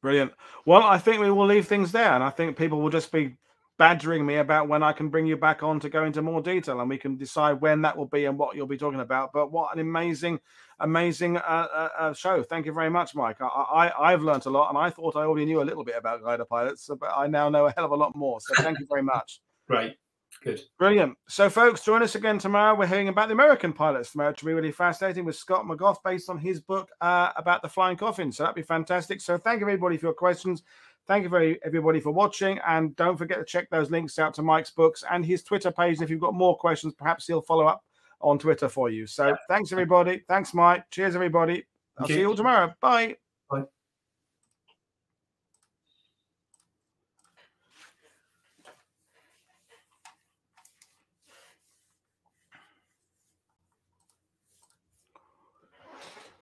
Brilliant. Well, I think we will leave things there, and I think people will just be badgering me about when I can bring you back on to go into more detail, and we can decide when that will be and what you'll be talking about. But what an amazing, amazing uh, uh, uh show! Thank you very much, Mike. I, I have learned a lot, and I thought I already knew a little bit about glider pilots, but I now know a hell of a lot more. So thank you very much. Great. Good. Brilliant. So, folks, join us again tomorrow. We're hearing about the American pilots tomorrow, which will be really fascinating with Scott McGough based on his book uh, about the flying coffin. So, that'd be fantastic. So, thank you, everybody, for your questions. Thank you very everybody for watching, and don't forget to check those links out to Mike's books and his Twitter page. If you've got more questions, perhaps he'll follow up on Twitter for you. So thanks everybody. Thanks Mike. Cheers everybody. I'll see you all tomorrow. Bye.